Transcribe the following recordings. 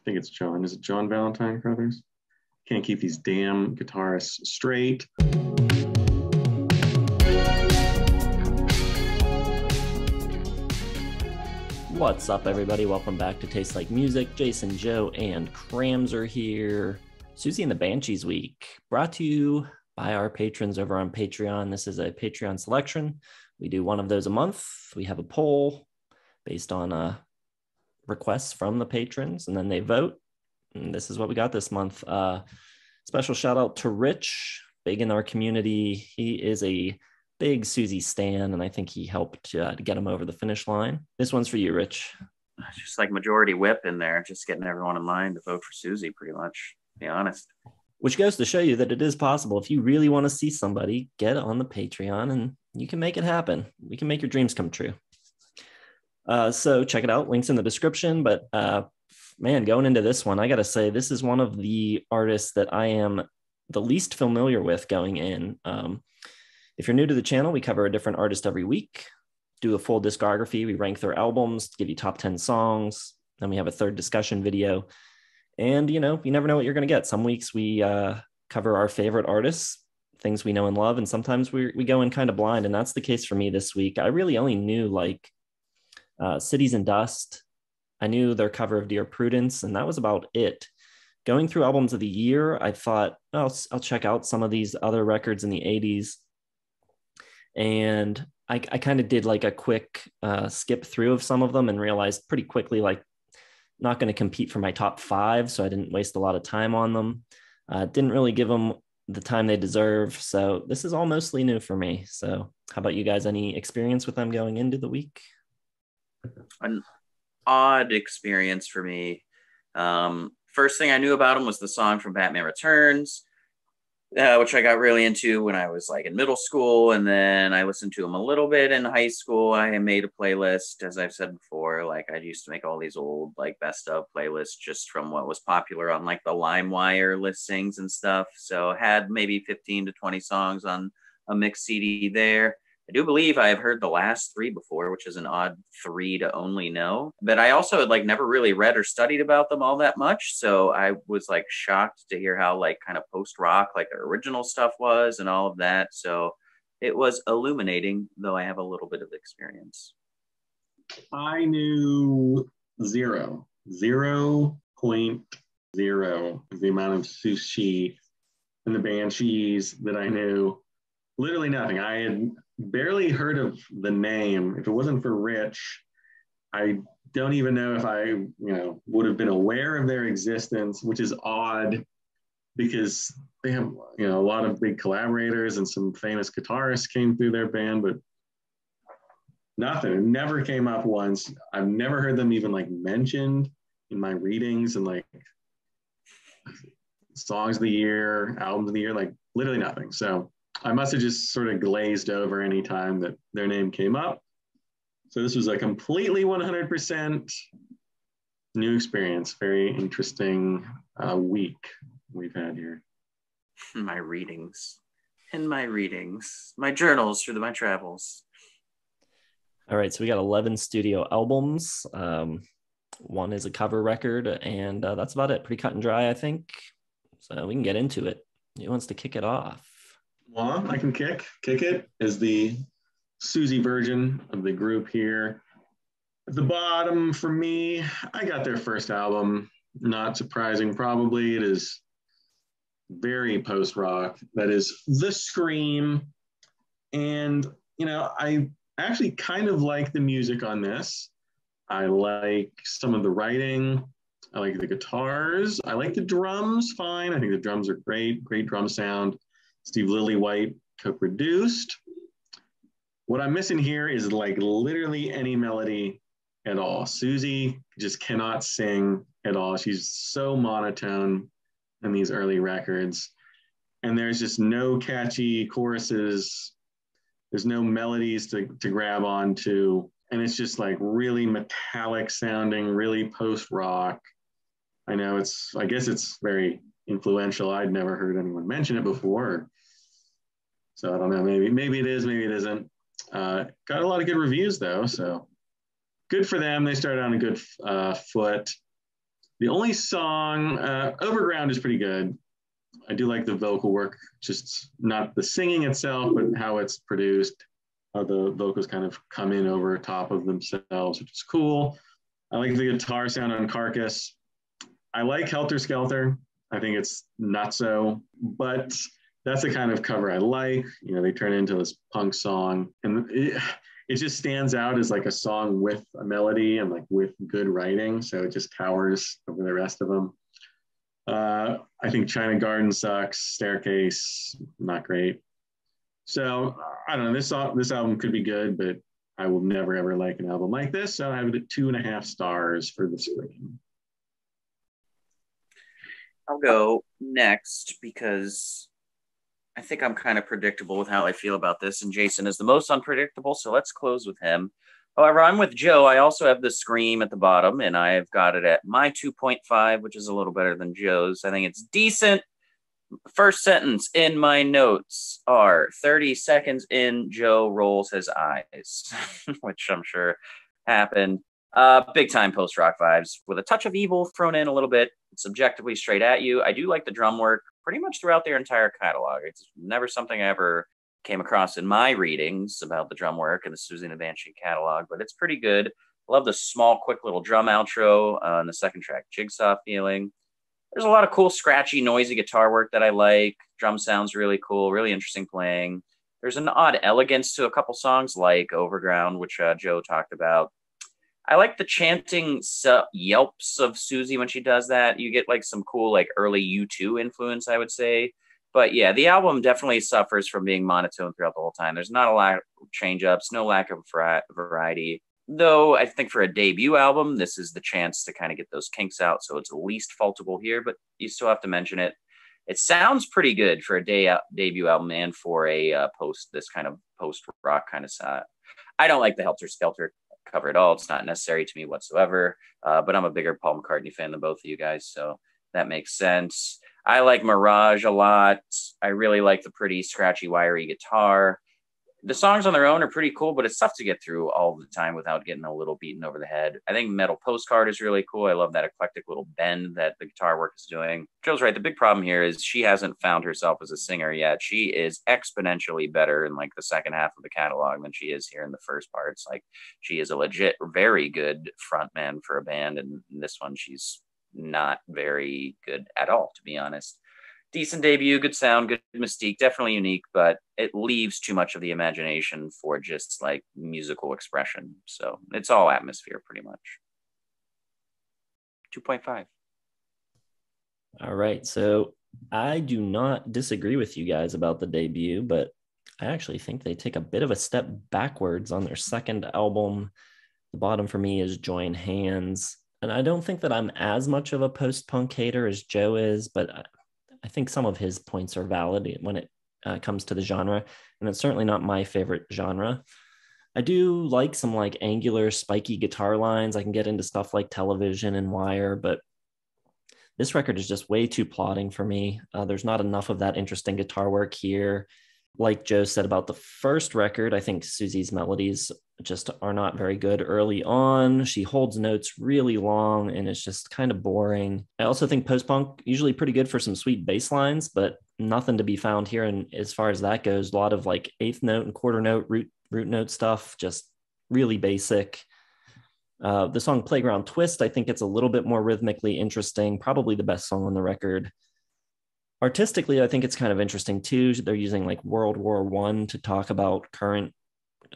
I think it's John. Is it John Valentine Brothers? Can't keep these damn guitarists straight. What's up, everybody? Welcome back to Tastes Like Music. Jason, Joe, and Crams are here. Siouxsie and the Banshees Week, brought to you by our patrons over on Patreon. This is a Patreon selection. We do one of those a month. We have a poll based on uh, requests from the patrons, and then they vote. And this is what we got this month. Uh, special shout out to Rich, big in our community. He is a big Siouxsie Stan, and I think he helped uh, to get him over the finish line. This one's for you, Rich. Just like majority whip in there, just getting everyone in line to vote for Siouxsie, pretty much. be honest. Which goes to show you that it is possible. If you really want to see somebody, get on the Patreon and you can make it happen. We can make your dreams come true. Uh, so check it out. Links in the description. But uh, man, going into this one, I got to say, this is one of the artists that I am the least familiar with going in. Um, if you're new to the channel, we cover a different artist every week, do a full discography. We rank their albums, give you top 10 songs. Then we have a third discussion video. And, you know, you never know what you're going to get. Some weeks we uh, cover our favorite artists, things we know and love. And sometimes we, we go in kind of blind. And that's the case for me this week. I really only knew like uh, Cities in Dust. I knew their cover of Dear Prudence, and that was about it. Going through albums of the year, I thought, oh, I'll, I'll check out some of these other records in the 80s and I, I kind of did like a quick uh, skip through of some of them and realized pretty quickly like not going to compete for my top five, so I didn't waste a lot of time on them. Uh, didn't really give them the time they deserve, so this is all mostly new for me. So, how about you guys? Any experience with them going into the week? An odd experience for me. Um, first thing I knew about him was the song from Batman Returns uh, which I got really into when I was like in middle school. And then I listened to him a little bit in high school. I made a playlist, as I've said before. Like I used to make all these old like best of playlists just from what was popular on like the LimeWire listings and stuff. So had maybe 15 to 20 songs on a mixed CD there. I do believe I have heard the last three before, which is an odd three to only know. But I also had like never really read or studied about them all that much. So I was like shocked to hear how like kind of post rock like their original stuff was and all of that. So it was illuminating, though I have a little bit of experience. I knew zero, zero point zero the amount of Siouxsie and the Banshees that I knew. Literally nothing. I had barely heard of the name. If it wasn't for Rich, I don't even know if I, you know, would have been aware of their existence, which is odd because they have, you know, a lot of big collaborators and some famous guitarists came through their band, but nothing. It never came up once. I've never heard them even like mentioned in my readings and like songs of the year, albums of the year, like literally nothing. So I must have just sort of glazed over any time that their name came up. So this was a completely 100% new experience. Very interesting uh, week we've had here. My readings and my readings, my journals through my travels. All right, so we got 11 studio albums. Um, one is a cover record, and uh, that's about it. Pretty cut and dry, I think. So we can get into it. Who wants to kick it off? Well, I can kick. Kick it is the Siouxsie version of the group here. At the bottom, for me, I got their first album. Not surprising, probably. It is very post rock. That is The Scream. And, you know, I actually kind of like the music on this. I like some of the writing. I like the guitars. I like the drums fine. I think the drums are great, great drum sound. Steve Lillywhite co-produced. What I'm missing here is like literally any melody at all. Siouxsie just cannot sing at all. She's so monotone in these early records. And there's just no catchy choruses. There's no melodies to, to grab onto. And it's just like really metallic sounding, really post rock. I know it's, I guess it's very influential. I'd never heard anyone mention it before. So I don't know. Maybe maybe it is. Maybe it isn't. Uh, got a lot of good reviews though. So good for them. They started on a good uh, foot. The only song, uh, Overground, is pretty good. I do like the vocal work, just not the singing itself, but how it's produced. How the vocals kind of come in over top of themselves, which is cool. I like the guitar sound on Carcass. I like Helter Skelter. I think it's not so, but that's the kind of cover I like. You know, they turn into this punk song, and it, it just stands out as like a song with a melody and like with good writing. So it just towers over the rest of them. Uh, I think China Garden sucks. Staircase, not great. So I don't know. This this album could be good, but I will never ever like an album like this. So I have it at two and a half stars for the Scream. I'll go next because I think I'm kind of predictable with how I feel about this, and Jason is the most unpredictable. So let's close with him. However, I'm with Joe. I also have the scream at the bottom, and I've got it at my 2.5, which is a little better than Joe's. I think it's decent. First sentence in my notes are 30 seconds in, Joe rolls his eyes, which I'm sure happened. Uh, big time post rock vibes with a touch of evil thrown in a little bit, subjectively straight at you. I do like the drum work pretty much throughout their entire catalog. It's never something I ever came across in my readings about the drum work and the and Banshee catalog, but it's pretty good. Love the small, quick little drum outro on the second track, Jigsaw Feeling. There's a lot of cool, scratchy, noisy guitar work that I like. Drum sounds really cool, really interesting playing. There's an odd elegance to a couple songs like Overground, which uh, Joe talked about. I like the chanting yelps of Siouxsie when she does that. You get like some cool, like early U2 influence, I would say. But yeah, the album definitely suffers from being monotone throughout the whole time. There's not a lot of change ups, no lack of variety. Though I think for a debut album, this is the chance to kind of get those kinks out. So it's least faultable here, but you still have to mention it. It sounds pretty good for a day debut album and for a uh, post, this kind of post rock kind of set. I don't like the Helter Skelter cover at all. It's not necessary to me whatsoever. Uh, but I'm a bigger Paul McCartney fan than both of you guys, so that makes sense. I like Mirage a lot. I really like the pretty scratchy, wiry guitar the songs on their own are pretty cool, but it's tough to get through all the time without getting a little beaten over the head. I think Metal Postcard is really cool. I love that eclectic little bend that the guitar work is doing. Joe's right. The big problem here is she hasn't found herself as a singer yet. She is exponentially better in like the second half of the catalog than she is here in the first part. It's Like she is a legit, very good frontman for a band, and this one she's not very good at all, to be honest decent debut, good sound, good mystique, definitely unique, but it leaves too much of the imagination for just like musical expression. So it's all atmosphere pretty much. 2.5. All right. So I do not disagree with you guys about the debut, but I actually think they take a bit of a step backwards on their second album. The bottom for me is Join Hands. And I don't think that I'm as much of a post punk hater as Joe is, but I think some of his points are valid when it uh, comes to the genre, and it's certainly not my favorite genre. I do like some like angular, spiky guitar lines. I can get into stuff like television and wire, but this record is just way too plodding for me. Uh, there's not enough of that interesting guitar work here like Joe said about the first record, I think Siouxsie's melodies just are not very good early on. She holds notes really long and it's just kind of boring. I also think post punk usually pretty good for some sweet bass lines, but nothing to be found here. And as far as that goes, a lot of like eighth note and quarter note root root note stuff, just really basic. Uh, the song Playground Twist, I think it's a little bit more rhythmically interesting, probably the best song on the record artistically i think it's kind of interesting too they're using like world war one to talk about current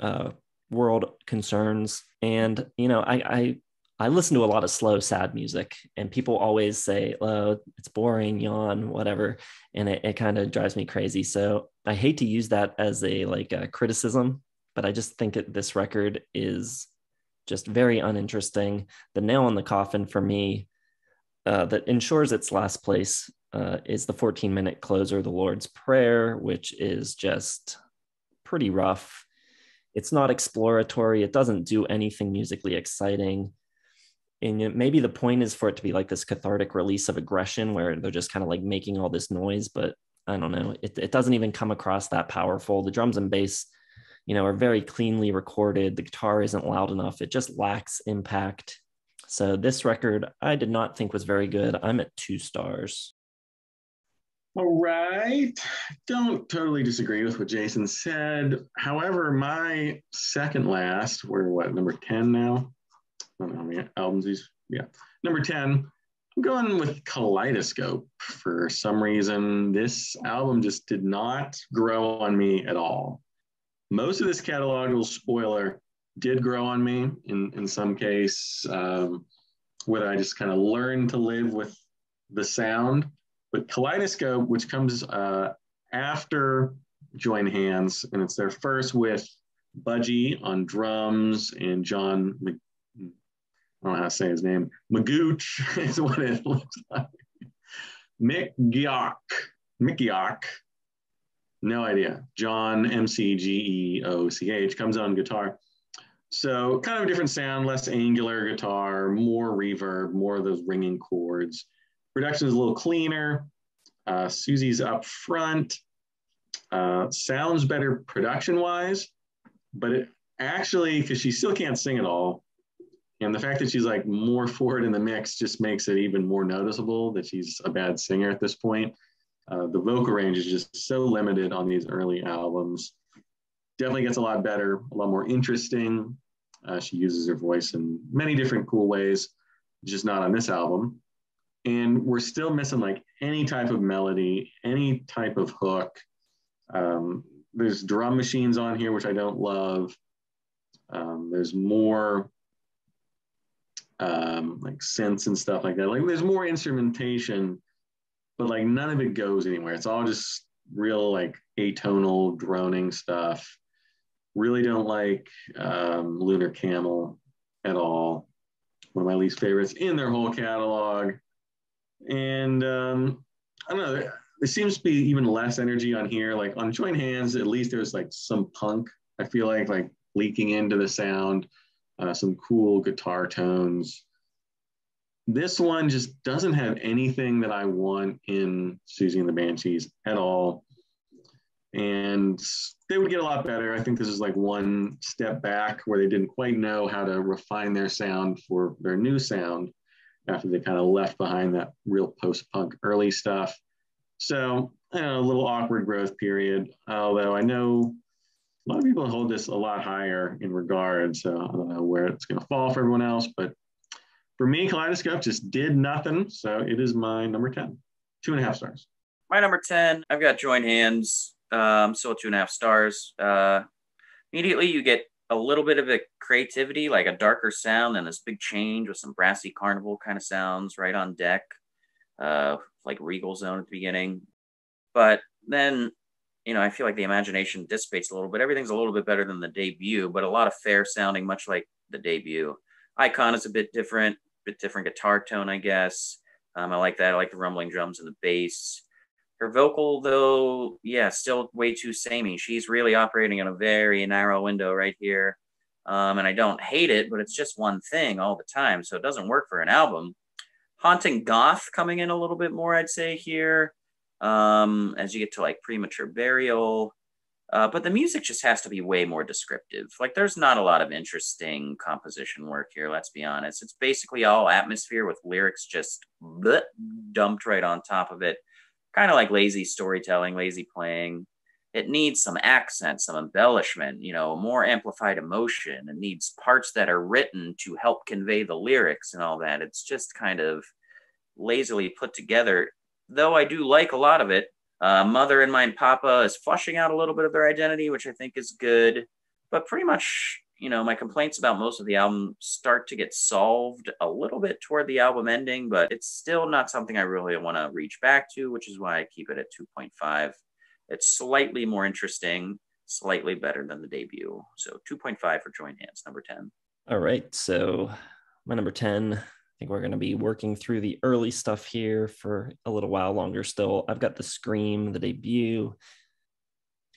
uh, world concerns. And you know I, I i listen to a lot of slow sad music and people always say oh it's boring yawn whatever and it, it kind of drives me crazy. So i hate to use that as a like a criticism but i just think that this record is just very uninteresting. The nail in the coffin for me uh, that ensures its last place uh, is the 14 minute closer, the Lord's Prayer, which is just pretty rough. It's not exploratory. It doesn't do anything musically exciting. And maybe the point is for it to be like this cathartic release of aggression where they're just kind of like making all this noise, but I don't know. It, it doesn't even come across that powerful. The drums and bass, you know, are very cleanly recorded. The guitar isn't loud enough. It just lacks impact. So this record I did not think was very good. I'm at two stars. All right. Don't totally disagree with what Jason said. However, my second last, we're what, number 10 now? I don't know how many albums these. Yeah. Number 10, I'm going with Kaleidoscope. For some reason, this album just did not grow on me at all. Most of this catalog, little spoiler, did grow on me in, in some case, um, where I just kind of learned to live with the sound but Kaleidoscope, which comes uh, after Join Hands, and it's their first with Budgie on drums and John, I don't know how to say his name, Magooch is what it looks like. Mick Geoch, no idea. John M C G E O C H comes on guitar. So kind of a different sound, less angular guitar, more reverb, more of those ringing chords. Production is a little cleaner. Uh, Siouxsie's up front. Uh, sounds better production wise, but it actually, because she still can't sing at all. And the fact that she's like more forward in the mix just makes it even more noticeable that she's a bad singer at this point. Uh, the vocal range is just so limited on these early albums. Definitely gets a lot better, a lot more interesting. Uh, she uses her voice in many different cool ways, just not on this album and we're still missing like any type of melody, any type of hook. Um, there's drum machines on here, which I don't love. Um, there's more um, like synths and stuff like that. Like there's more instrumentation, but like none of it goes anywhere. It's all just real like atonal droning stuff. Really don't like um, Lunar Camel at all. One of my least favorites in their whole catalog. And um, I don't know, there seems to be even less energy on here. Like on Join Hands, at least there's like some punk, I feel like, like leaking into the sound, uh, some cool guitar tones. This one just doesn't have anything that I want in Siouxsie and the Banshees at all. And they would get a lot better. I think this is like one step back where they didn't quite know how to refine their sound for their new sound after they kind of left behind that real post-punk early stuff. So know, a little awkward growth period, although I know a lot of people hold this a lot higher in regard. So I don't know where it's going to fall for everyone else, but for me, Kaleidoscope just did nothing. So it is my number 10, two and a half stars. My number 10, I've got Join Hands, um, still two and a half stars. Uh, immediately, you get a little bit of a creativity, like a darker sound, and this big change with some brassy carnival kind of sounds right on deck, uh, like Regal Zone at the beginning. But then, you know, I feel like the imagination dissipates a little bit. Everything's a little bit better than the debut, but a lot of fair sounding, much like the debut. Icon is a bit different, bit different guitar tone, I guess. Um, I like that. I like the rumbling drums and the bass. Her vocal, though, yeah, still way too samey. She's really operating in a very narrow window right here. Um, and I don't hate it, but it's just one thing all the time. So it doesn't work for an album. Haunting Goth coming in a little bit more, I'd say, here um, as you get to like Premature Burial. Uh, but the music just has to be way more descriptive. Like, there's not a lot of interesting composition work here, let's be honest. It's basically all atmosphere with lyrics just bleh, dumped right on top of it kind of like lazy storytelling, lazy playing. It needs some accent, some embellishment, you know, more amplified emotion. It needs parts that are written to help convey the lyrics and all that. It's just kind of lazily put together. Though I do like a lot of it. Uh, Mother and My Papa is flushing out a little bit of their identity, which I think is good. But pretty much you know, my complaints about most of the album start to get solved a little bit toward the album ending, but it's still not something I really want to reach back to, which is why I keep it at 2.5. It's slightly more interesting, slightly better than the debut. So 2.5 for Join Hands, number 10. All right. So my number 10, I think we're going to be working through the early stuff here for a little while longer still. I've got the Scream, the debut,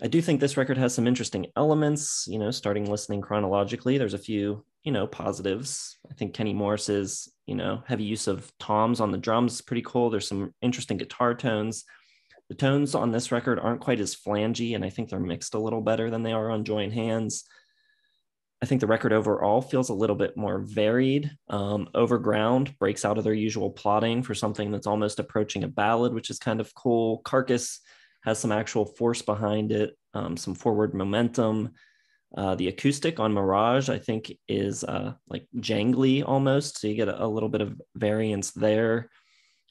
I do think this record has some interesting elements, you know, starting listening chronologically. There's a few, you know, positives. I think Kenny Morris's, you know, heavy use of toms on the drums is pretty cool. There's some interesting guitar tones. The tones on this record aren't quite as flangy, and I think they're mixed a little better than they are on Join Hands. I think the record overall feels a little bit more varied. Um, Overground breaks out of their usual plotting for something that's almost approaching a ballad, which is kind of cool. Carcass has some actual force behind it, um, some forward momentum. Uh, the acoustic on Mirage, I think, is uh, like jangly almost, so you get a, a little bit of variance there.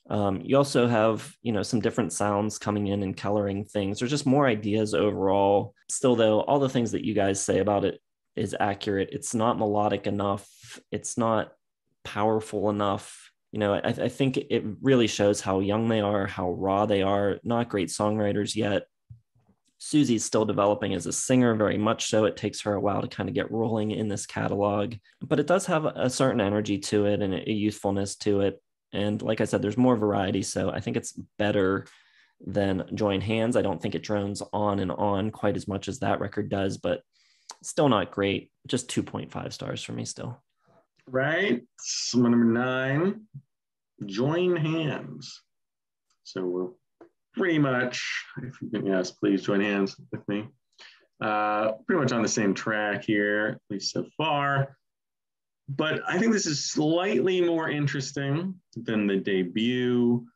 Um, you also have, you know, some different sounds coming in and coloring things. There's just more ideas overall. Still, though, all the things that you guys say about it is accurate. It's not melodic enough. It's not powerful enough. You know, I, I think it really shows how young they are, how raw they are. Not great songwriters yet. Siouxsie's still developing as a singer, very much so. It takes her a while to kind of get rolling in this catalog, but it does have a certain energy to it and a youthfulness to it. And like I said, there's more variety. So I think it's better than Join Hands. I don't think it drones on and on quite as much as that record does, but still not great. Just 2.5 stars for me still. Right. So number nine, Join Hands. So we're pretty much, if you can, yes, please join hands with me. Uh, pretty much on the same track here, at least so far. But I think this is slightly more interesting than the debut.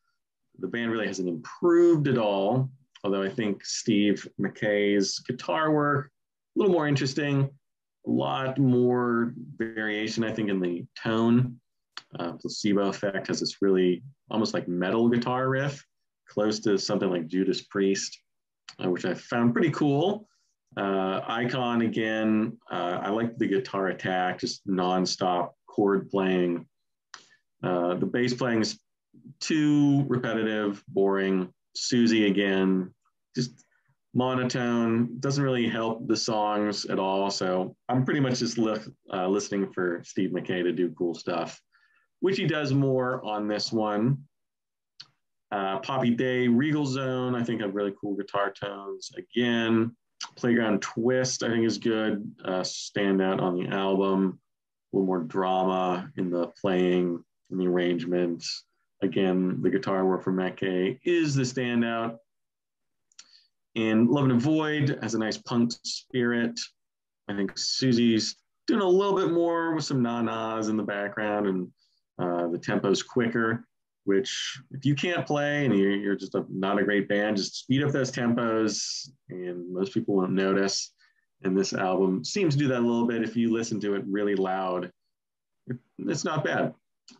The band really hasn't improved at all, although I think Steve McKay's guitar work, a little more interesting, a lot more variation, I think, in the tone. Uh, placebo effect has this really almost like metal guitar riff, close to something like Judas Priest, uh, which I found pretty cool. Uh, Icon again, uh, I like the guitar attack, just nonstop chord playing. Uh, the bass playing is too repetitive, boring. Siouxsie again, just monotone, doesn't really help the songs at all. So I'm pretty much just li- uh, listening for Steve McKay to do cool stuff, which he does more on this one. Uh, Poppy Day, Regal Zone, I think have really cool guitar tones. Again, Playground Twist, I think, is good. Uh, standout on the album. A little more drama in the playing and the arrangements. Again, the guitar work from McKay is the standout. And Love in a Void has a nice punk spirit. I think Siouxsie's doing a little bit more with some na-nas in the background and uh, the tempo's quicker which if you can't play and you're, you're just a, not a great band, just speed up those tempos and most people won't notice. And this album seems to do that a little bit. If you listen to it really loud, it's not bad.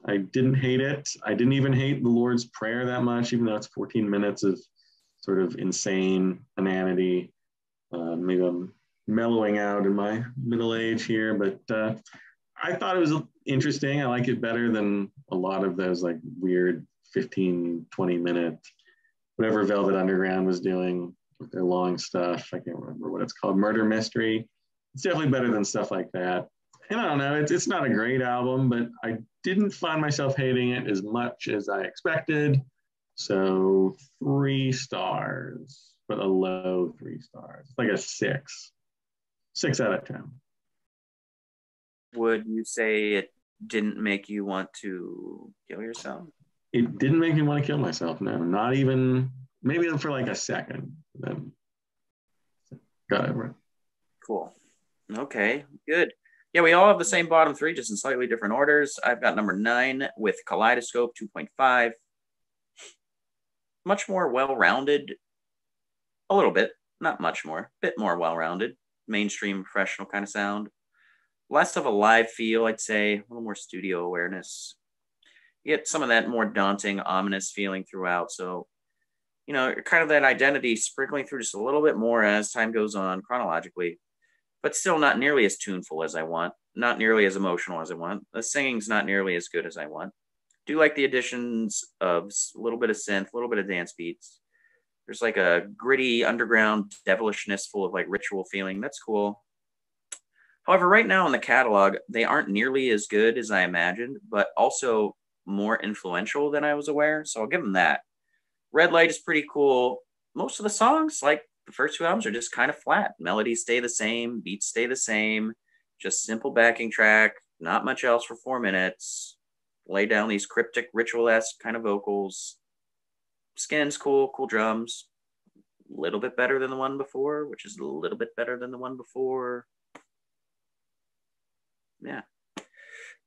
I didn't hate it. I didn't even hate the Lord's Prayer that much, even though it's 14 minutes of sort of insane inanity. Uh, maybe I'm mellowing out in my middle age here, but uh, I thought it was interesting. I like it better than a lot of those like weird 15, 20 minute, whatever Velvet Underground was doing with their long stuff. I can't remember what it's called, Murder Mystery. It's definitely better than stuff like that. And I don't know, it's, it's not a great album, but I didn't find myself hating it as much as I expected. So three stars, but a low three stars. It's like a six, six out of 10 would you say it didn't make you want to kill yourself? It didn't make me want to kill myself. No, not even maybe for like a second. Then got it. Cool. Okay, good. Yeah, we all have the same bottom three, just in slightly different orders. I've got number nine with Kaleidoscope 2.5. Much more well rounded, a little bit, not much more, bit more well rounded, mainstream professional kind of sound less of a live feel, I'd say, a little more studio awareness. You get some of that more daunting, ominous feeling throughout. So, you know, kind of that identity sprinkling through just a little bit more as time goes on chronologically, but still not nearly as tuneful as I want, not nearly as emotional as I want. The singing's not nearly as good as I want. Do like the additions of a little bit of synth, a little bit of dance beats. There's like a gritty underground devilishness full of like ritual feeling. That's cool. However, right now in the catalog, they aren't nearly as good as I imagined, but also more influential than I was aware. So I'll give them that. Red Light is pretty cool. Most of the songs, like the first two albums, are just kind of flat. Melodies stay the same, beats stay the same, just simple backing track, not much else for four minutes. Lay down these cryptic, ritual esque kind of vocals. Skin's cool, cool drums. A little bit better than the one before, which is a little bit better than the one before yeah,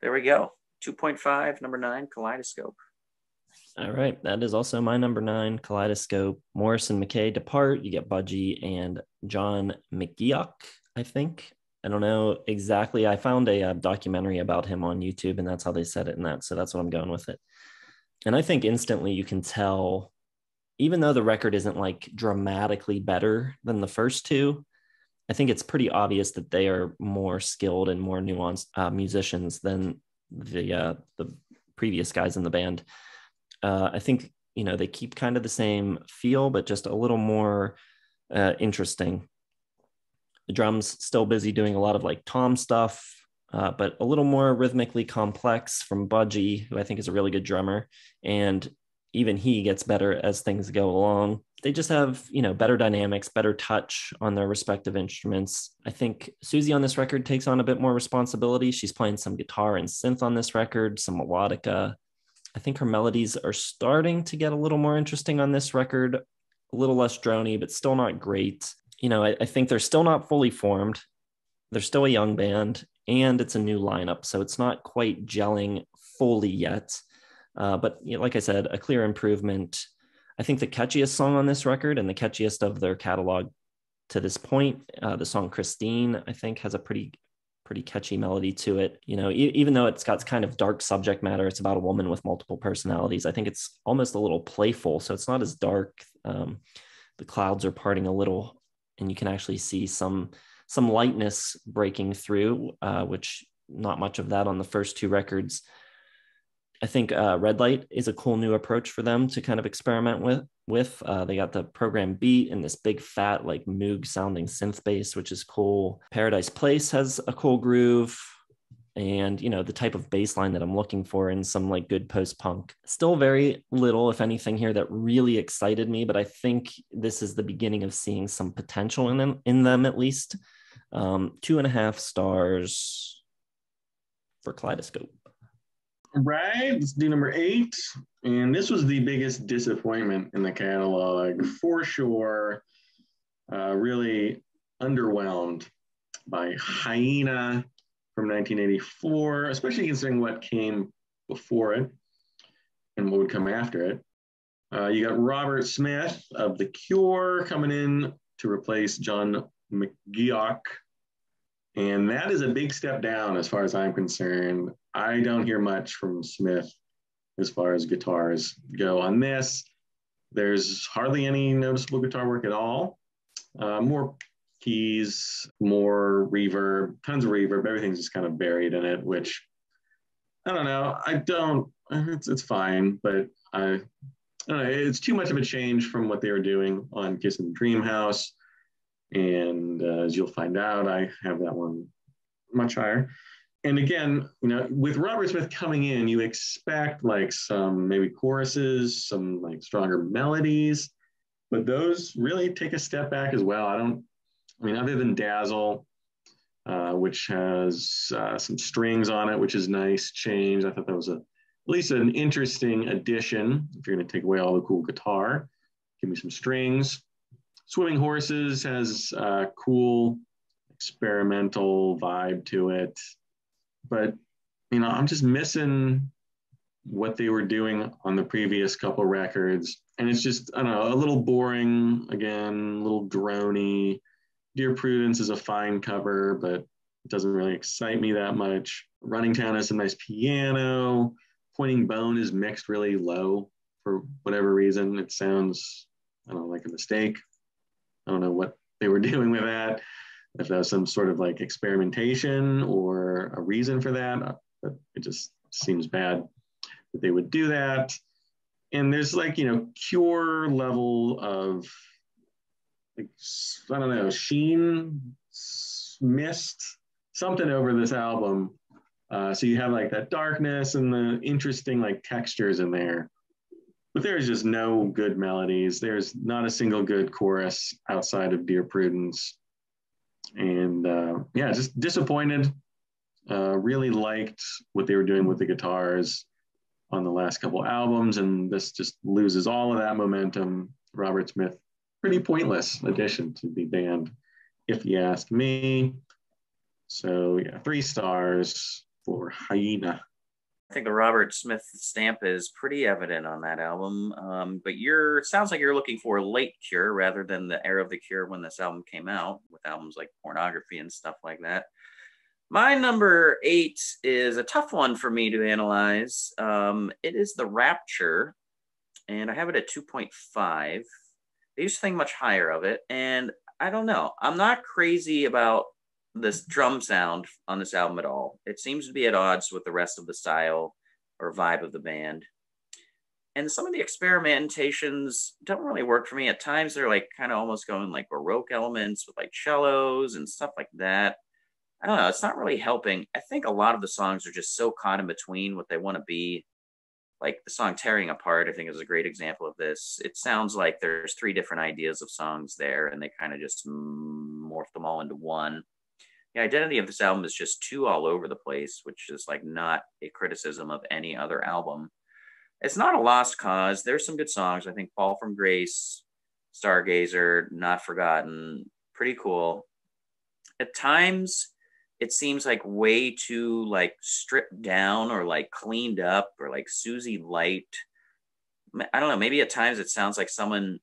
there we go. 2.5, number nine, Kaleidoscope. All right. That is also my number nine, Kaleidoscope. Morris and McKay depart. You get Budgie and John McGeoch, I think. I don't know exactly. I found a, a, uh, documentary about him on YouTube, and that's how they said it in that. So that's what I'm going with it. And I think instantly you can tell, even though the record isn't like dramatically better than the first two, I think it's pretty obvious that they are more skilled and more nuanced uh, musicians than the uh, the previous guys in the band. Uh, I think you know they keep kind of the same feel, but just a little more uh, interesting. The drums still busy doing a lot of like tom stuff, uh, but a little more rhythmically complex from Budgie, who I think is a really good drummer, and even he gets better as things go along. They just have, you know, better dynamics, better touch on their respective instruments. I think Siouxsie on this record takes on a bit more responsibility. She's playing some guitar and synth on this record, some melodica. I think her melodies are starting to get a little more interesting on this record, a little less drony, but still not great. You know, I, I think they're still not fully formed. They're still a young band and it's a new lineup. So it's not quite gelling fully yet uh, but you know, like I said, a clear improvement. I think the catchiest song on this record and the catchiest of their catalog to this point, uh, the song Christine, I think has a pretty pretty catchy melody to it. You know, e- even though it's got kind of dark subject matter, it's about a woman with multiple personalities. I think it's almost a little playful, so it's not as dark. Um, the clouds are parting a little, and you can actually see some some lightness breaking through, uh, which not much of that on the first two records. I think uh, Red Light is a cool new approach for them to kind of experiment with. With uh, they got the program beat and this big fat like Moog sounding synth bass, which is cool. Paradise Place has a cool groove, and you know the type of baseline that I'm looking for in some like good post punk. Still very little, if anything, here that really excited me, but I think this is the beginning of seeing some potential in them, in them at least. Um, two and a half stars for Kaleidoscope. Right, let's do number eight. And this was the biggest disappointment in the catalog for sure. Uh, really underwhelmed by Hyena from 1984, especially considering what came before it and what would come after it. Uh, you got Robert Smith of The Cure coming in to replace John McGeoch. And that is a big step down as far as I'm concerned. I don't hear much from Smith as far as guitars go on this. There's hardly any noticeable guitar work at all. Uh, more keys, more reverb, tons of reverb. Everything's just kind of buried in it, which I don't know. I don't. It's it's fine, but I, I don't know. It's too much of a change from what they were doing on Kiss in the Dream House, and uh, as you'll find out, I have that one much higher and again, you know, with Robert Smith coming in, you expect like some maybe choruses, some like stronger melodies, but those really take a step back as well. I don't, I mean, other than Dazzle, uh, which has uh, some strings on it, which is nice change. I thought that was a at least an interesting addition. If you're going to take away all the cool guitar, give me some strings. Swimming Horses has a cool experimental vibe to it but you know, I'm just missing what they were doing on the previous couple records. And it's just, I don't know, a little boring again, a little drony. Dear Prudence is a fine cover, but it doesn't really excite me that much. Running Town has some nice piano. Pointing Bone is mixed really low for whatever reason. It sounds, I don't know, like a mistake. I don't know what they were doing with that if there's some sort of like experimentation or a reason for that, uh, but it just seems bad that they would do that. And there's like, you know, cure level of like, I don't know, sheen, mist, something over this album. Uh, so you have like that darkness and the interesting like textures in there. But there's just no good melodies. There's not a single good chorus outside of Dear Prudence and uh, yeah, just disappointed. Uh, really liked what they were doing with the guitars on the last couple albums, and this just loses all of that momentum. Robert Smith, pretty pointless addition to the band, if you ask me. So yeah, three stars for Hyena. I think the Robert Smith stamp is pretty evident on that album. Um, but you're sounds like you're looking for late Cure rather than the era of the Cure when this album came out, with albums like Pornography and stuff like that. My number eight is a tough one for me to analyze. Um, it is The Rapture, and I have it at 2.5. Used to think much higher of it, and I don't know. I'm not crazy about this drum sound on this album at all. It seems to be at odds with the rest of the style or vibe of the band. And some of the experimentations don't really work for me. At times, they're like kind of almost going like Baroque elements with like cellos and stuff like that. I don't know. It's not really helping. I think a lot of the songs are just so caught in between what they want to be. Like the song Tearing Apart, I think is a great example of this. It sounds like there's three different ideas of songs there, and they kind of just morph them all into one. The identity of this album is just too all over the place, which is like not a criticism of any other album. It's not a lost cause. There's some good songs. I think Fall from Grace, Stargazer, Not Forgotten, pretty cool. At times, it seems like way too like stripped down or like cleaned up or like Siouxsie Light. I don't know. Maybe at times it sounds like someone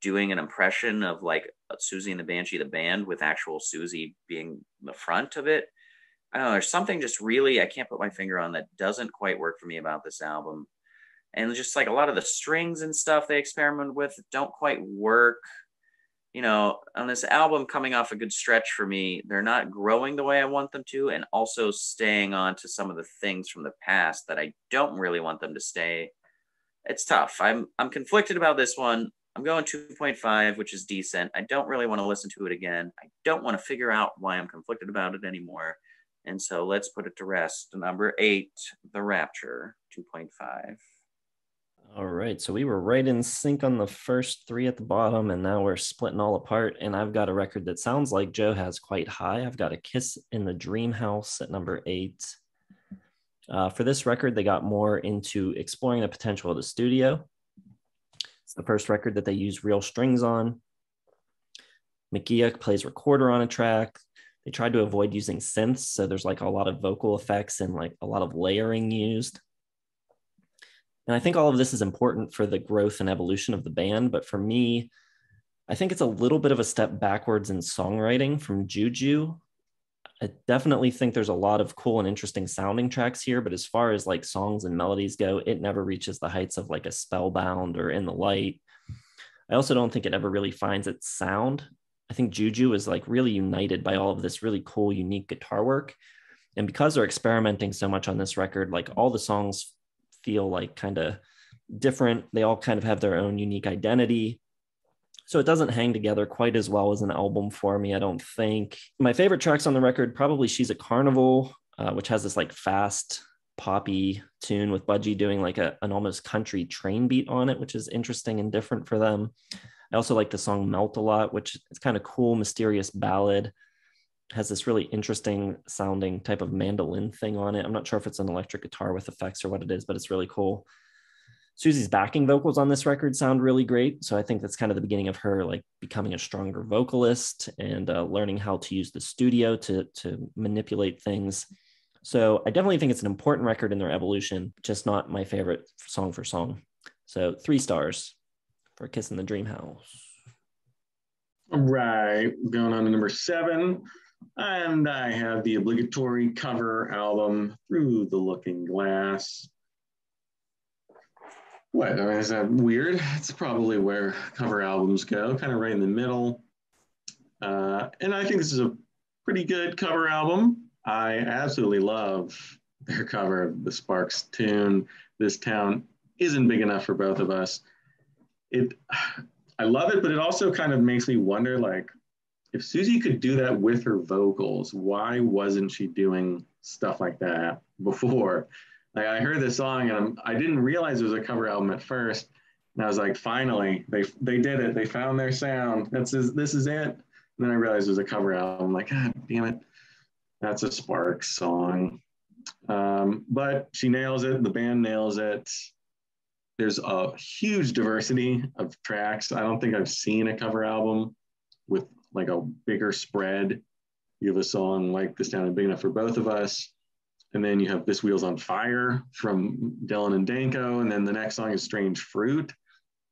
doing an impression of like Siouxsie and the Banshee, the band, with actual Siouxsie being the front of it. I don't know. There's something just really I can't put my finger on that doesn't quite work for me about this album. And just like a lot of the strings and stuff they experiment with don't quite work you know, on this album coming off a good stretch for me, they're not growing the way I want them to, and also staying on to some of the things from the past that I don't really want them to stay. It's tough. I'm I'm conflicted about this one. I'm going 2.5, which is decent. I don't really want to listen to it again. I don't want to figure out why I'm conflicted about it anymore. And so let's put it to rest. Number eight, The Rapture, 2.5. All right. So we were right in sync on the first three at the bottom, and now we're splitting all apart. And I've got a record that sounds like Joe has quite high. I've got a Kiss in the Dream House at number eight. Uh, for this record, they got more into exploring the potential of the studio. It's the first record that they use real strings on. Mick plays recorder on a track. They tried to avoid using synths, so there's like a lot of vocal effects and like a lot of layering used. And I think all of this is important for the growth and evolution of the band. But for me, I think it's a little bit of a step backwards in songwriting from Juju. I definitely think there's a lot of cool and interesting sounding tracks here, but as far as like songs and melodies go, it never reaches the heights of like a Spellbound or In the Light. I also don't think it ever really finds its sound. I think Juju is like really united by all of this really cool, unique guitar work. And because they're experimenting so much on this record, like all the songs feel like kind of different. They all kind of have their own unique identity. So it doesn't hang together quite as well as an album for me, I don't think. My favorite tracks on the record, probably She's a Carnival, uh, which has this like fast poppy tune with Budgie doing like a, an almost country train beat on it, which is interesting and different for them. I also like the song Melt a lot, which is kind of cool, mysterious ballad has this really interesting sounding type of mandolin thing on it. I'm not sure if it's an electric guitar with effects or what it is, but it's really cool. Siouxsie's backing vocals on this record sound really great. So I think that's kind of the beginning of her like becoming a stronger vocalist and uh, learning how to use the studio to, to manipulate things. So I definitely think it's an important record in their evolution, just not my favorite song for song. So three stars for Kiss in the Dream House. All right, going on to number seven. And I have the obligatory cover album, Through the Looking Glass. What? I mean, is that weird? It's probably where cover albums go, kind of right in the middle. Uh, and I think this is a pretty good cover album. I absolutely love their cover of the Sparks tune. This town isn't big enough for both of us. It, I love it, but it also kind of makes me wonder, like, if Siouxsie could do that with her vocals, why wasn't she doing stuff like that before? Like I heard this song and I'm, I did not realize it was a cover album at first, and I was like, finally, they they did it. They found their sound. That's this is it. And then I realized it was a cover album. I'm like, God damn it, that's a Sparks song. Um, but she nails it. The band nails it. There's a huge diversity of tracks. I don't think I've seen a cover album with like a bigger spread You have a song like This Town is Big Enough for Both of Us. And then you have This Wheel's on Fire from Dylan and Danko. And then the next song is Strange Fruit,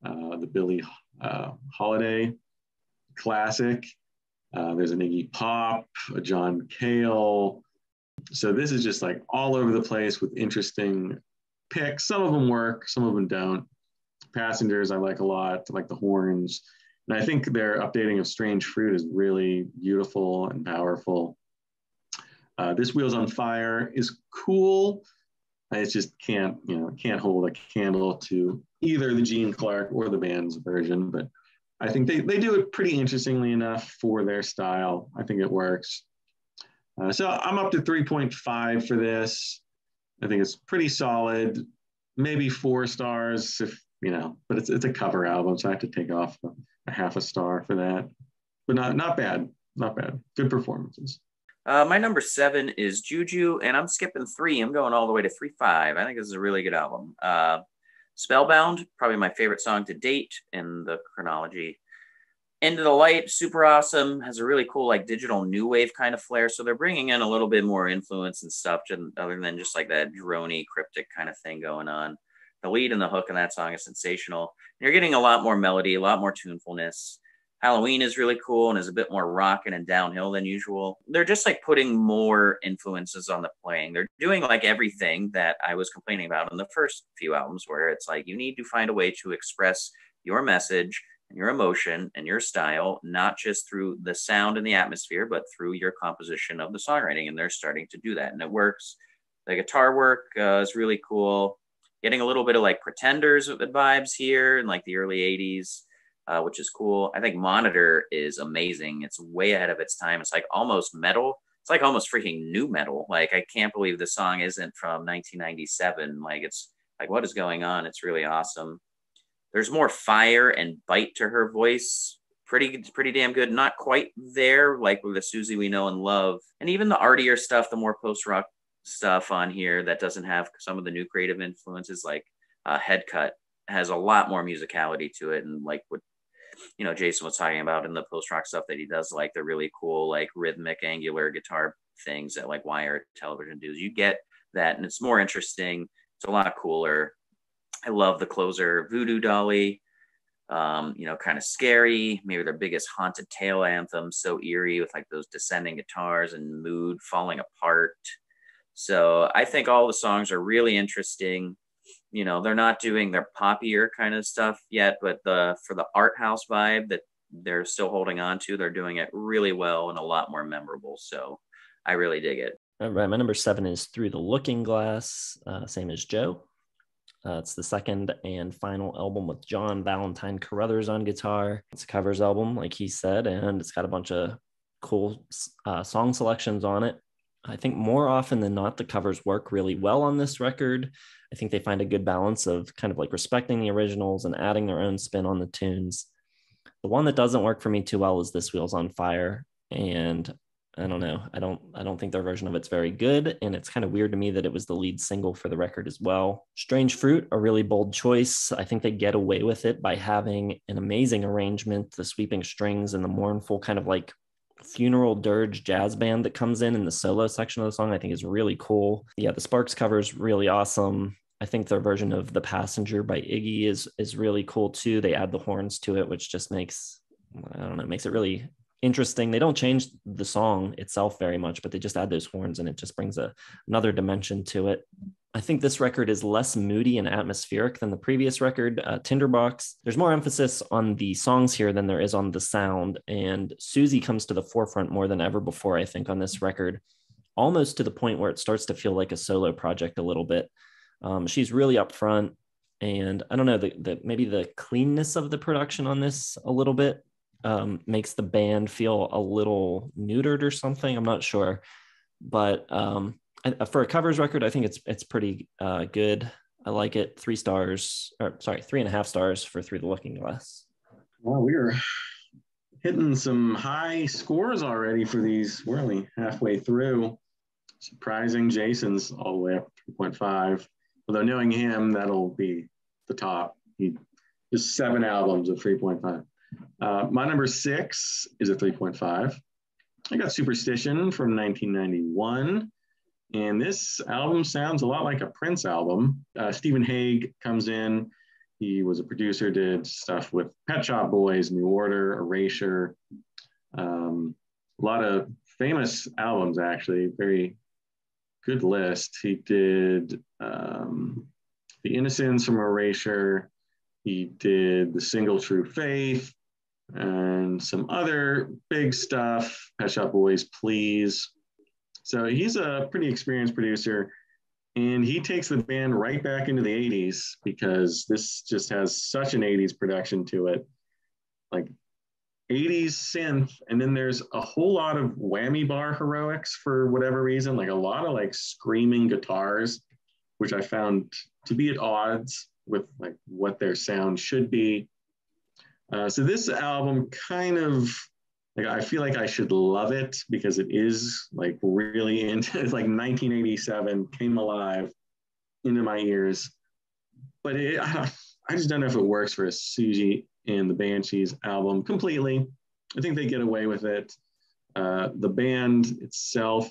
uh, the Billie uh, Holiday classic. Uh, there's an Iggy Pop, a John Cale. So this is just like all over the place with interesting picks. Some of them work, some of them don't. Passengers, I like a lot, I like the horns. And I think their updating of Strange Fruit is really beautiful and powerful. Uh, this Wheels on Fire is cool. It just can't, you know, can't hold a candle to either the Gene Clark or the band's version, but I think they, they do it pretty interestingly enough for their style. I think it works. Uh, so I'm up to 3.5 for this. I think it's pretty solid, maybe four stars if, you know, but it's, it's a cover album. So I have to take off a, a half a star for that, but not, not bad. Not bad. Good performances. Uh, my number seven is Juju, and I'm skipping three. I'm going all the way to three five. I think this is a really good album. Uh, Spellbound, probably my favorite song to date in the chronology. Into the Light, super awesome. Has a really cool like digital new wave kind of flair. So they're bringing in a little bit more influence and stuff, other than just like that drony cryptic kind of thing going on. The lead and the hook in that song is sensational. You're getting a lot more melody, a lot more tunefulness. Halloween is really cool and is a bit more rocking and downhill than usual. They're just like putting more influences on the playing. They're doing like everything that I was complaining about in the first few albums, where it's like you need to find a way to express your message and your emotion and your style, not just through the sound and the atmosphere, but through your composition of the songwriting. And they're starting to do that, and it works. The guitar work uh, is really cool. Getting a little bit of like Pretenders vibes here in like the early 80s, uh, which is cool. I think Monitor is amazing. It's way ahead of its time. It's like almost metal. It's like almost freaking new metal. Like I can't believe the song isn't from 1997. Like it's like what is going on? It's really awesome there's more fire and bite to her voice. Pretty, pretty damn good. Not quite there, like with the Siouxsie we know and love, and even the artier stuff, the more post rock stuff on here that doesn't have some of the new creative influences, like uh, Headcut, has a lot more musicality to it, and like what you know Jason was talking about in the post rock stuff that he does, like the really cool, like rhythmic, angular guitar things that like Wire Television does. You get that, and it's more interesting. It's a lot cooler. I love the closer Voodoo Dolly. Um, you know, kind of scary, maybe their biggest haunted tale anthem, so eerie with like those descending guitars and mood falling apart. So I think all the songs are really interesting. You know, they're not doing their poppier kind of stuff yet, but the for the art house vibe that they're still holding on to, they're doing it really well and a lot more memorable. So I really dig it. All right, my number seven is Through the Looking Glass, uh, same as Joe. Uh, it's the second and final album with John Valentine Carruthers on guitar. It's a covers album, like he said, and it's got a bunch of cool uh, song selections on it. I think more often than not, the covers work really well on this record. I think they find a good balance of kind of like respecting the originals and adding their own spin on the tunes. The one that doesn't work for me too well is This Wheel's on Fire. And I don't know. I don't I don't think their version of it's very good and it's kind of weird to me that it was the lead single for the record as well. Strange Fruit, a really bold choice. I think they get away with it by having an amazing arrangement, the sweeping strings and the mournful kind of like funeral dirge jazz band that comes in in the solo section of the song I think is really cool. Yeah, the Sparks cover is really awesome. I think their version of The Passenger by Iggy is is really cool too. They add the horns to it which just makes I don't know, makes it really interesting. They don't change the song itself very much, but they just add those horns and it just brings a, another dimension to it. I think this record is less moody and atmospheric than the previous record, uh, Tinderbox. There's more emphasis on the songs here than there is on the sound. And Siouxsie comes to the forefront more than ever before, I think, on this record, almost to the point where it starts to feel like a solo project a little bit. Um, she's really upfront. And I don't know, the, the maybe the cleanness of the production on this a little bit um, makes the band feel a little neutered or something. I'm not sure, but um, for a covers record, I think it's it's pretty uh, good. I like it. Three stars, or sorry, three and a half stars for Through the Looking Glass. Well, we are hitting some high scores already for these. We're only halfway through. Surprising, Jason's all the way up 3.5. Although knowing him, that'll be the top. He just seven albums of 3.5. Uh, my number six is a 3.5. I got Superstition from 1991. And this album sounds a lot like a Prince album. Uh, Stephen Hague comes in. He was a producer, did stuff with Pet Shop Boys, New Order, Erasure, um, a lot of famous albums, actually. Very good list. He did um, The Innocents from Erasure. He did The Single True Faith and some other big stuff. Pet Shop Boys, Please. So he's a pretty experienced producer. And he takes the band right back into the 80s because this just has such an 80s production to it. Like 80s synth. And then there's a whole lot of whammy bar heroics for whatever reason, like a lot of like screaming guitars, which I found to be at odds with like what their sound should be. Uh, so this album kind of like I feel like I should love it because it is like really into it's like 1987 came alive into my ears, but it, I, I just don't know if it works for a Siouxsie and the Banshees album completely. I think they get away with it. Uh, the band itself,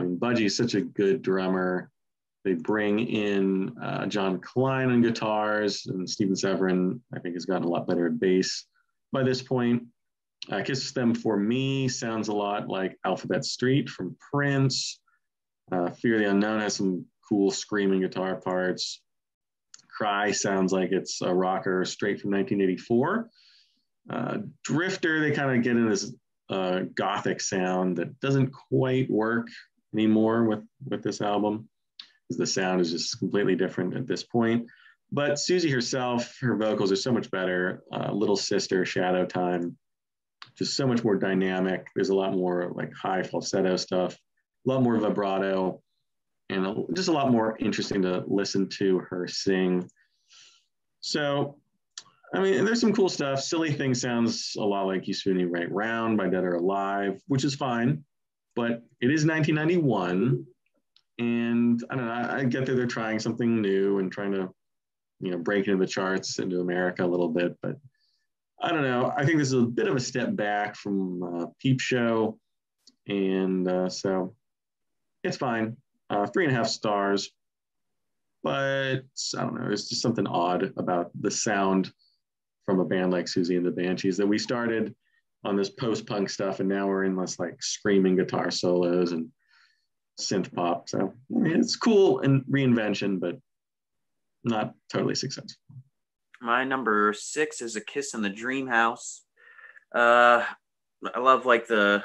mean, Budgie's such a good drummer. They bring in uh, Jon Klein on guitars, and Steven Severin, I think, has gotten a lot better at bass by this point. Uh, Kiss Them For Me sounds a lot like Alphabet Street from Prince. Uh, Fear the Unknown has some cool screaming guitar parts. Cry sounds like it's a rocker straight from 1984. Uh, Drifter, they kind of get in this uh, gothic sound that doesn't quite work anymore with, with this album the sound is just completely different at this point. But Siouxsie herself, her vocals are so much better. Uh, Little Sister, Shadow Time, just so much more dynamic. There's a lot more like high falsetto stuff, a lot more vibrato and just a lot more interesting to listen to her sing. So, I mean, there's some cool stuff. Silly Thing sounds a lot like You Spin Me Right Round by Dead or Alive, which is fine, but it is 1991. And I don't know, I, get that they're trying something new and trying to, you know, break into the charts into America a little bit, but I don't know. I think this is a bit of a step back from uh, Peep Show. And uh, so it's fine uh, three and a half stars. But I don't know, there's just something odd about the sound from a band like Siouxsie and the Banshees that we started on this post punk stuff, and now we're in this like screaming guitar solos and synth pop. So I mean, it's cool and reinvention, but not totally successful. My number six is a kiss in the dream house. Uh, I love like the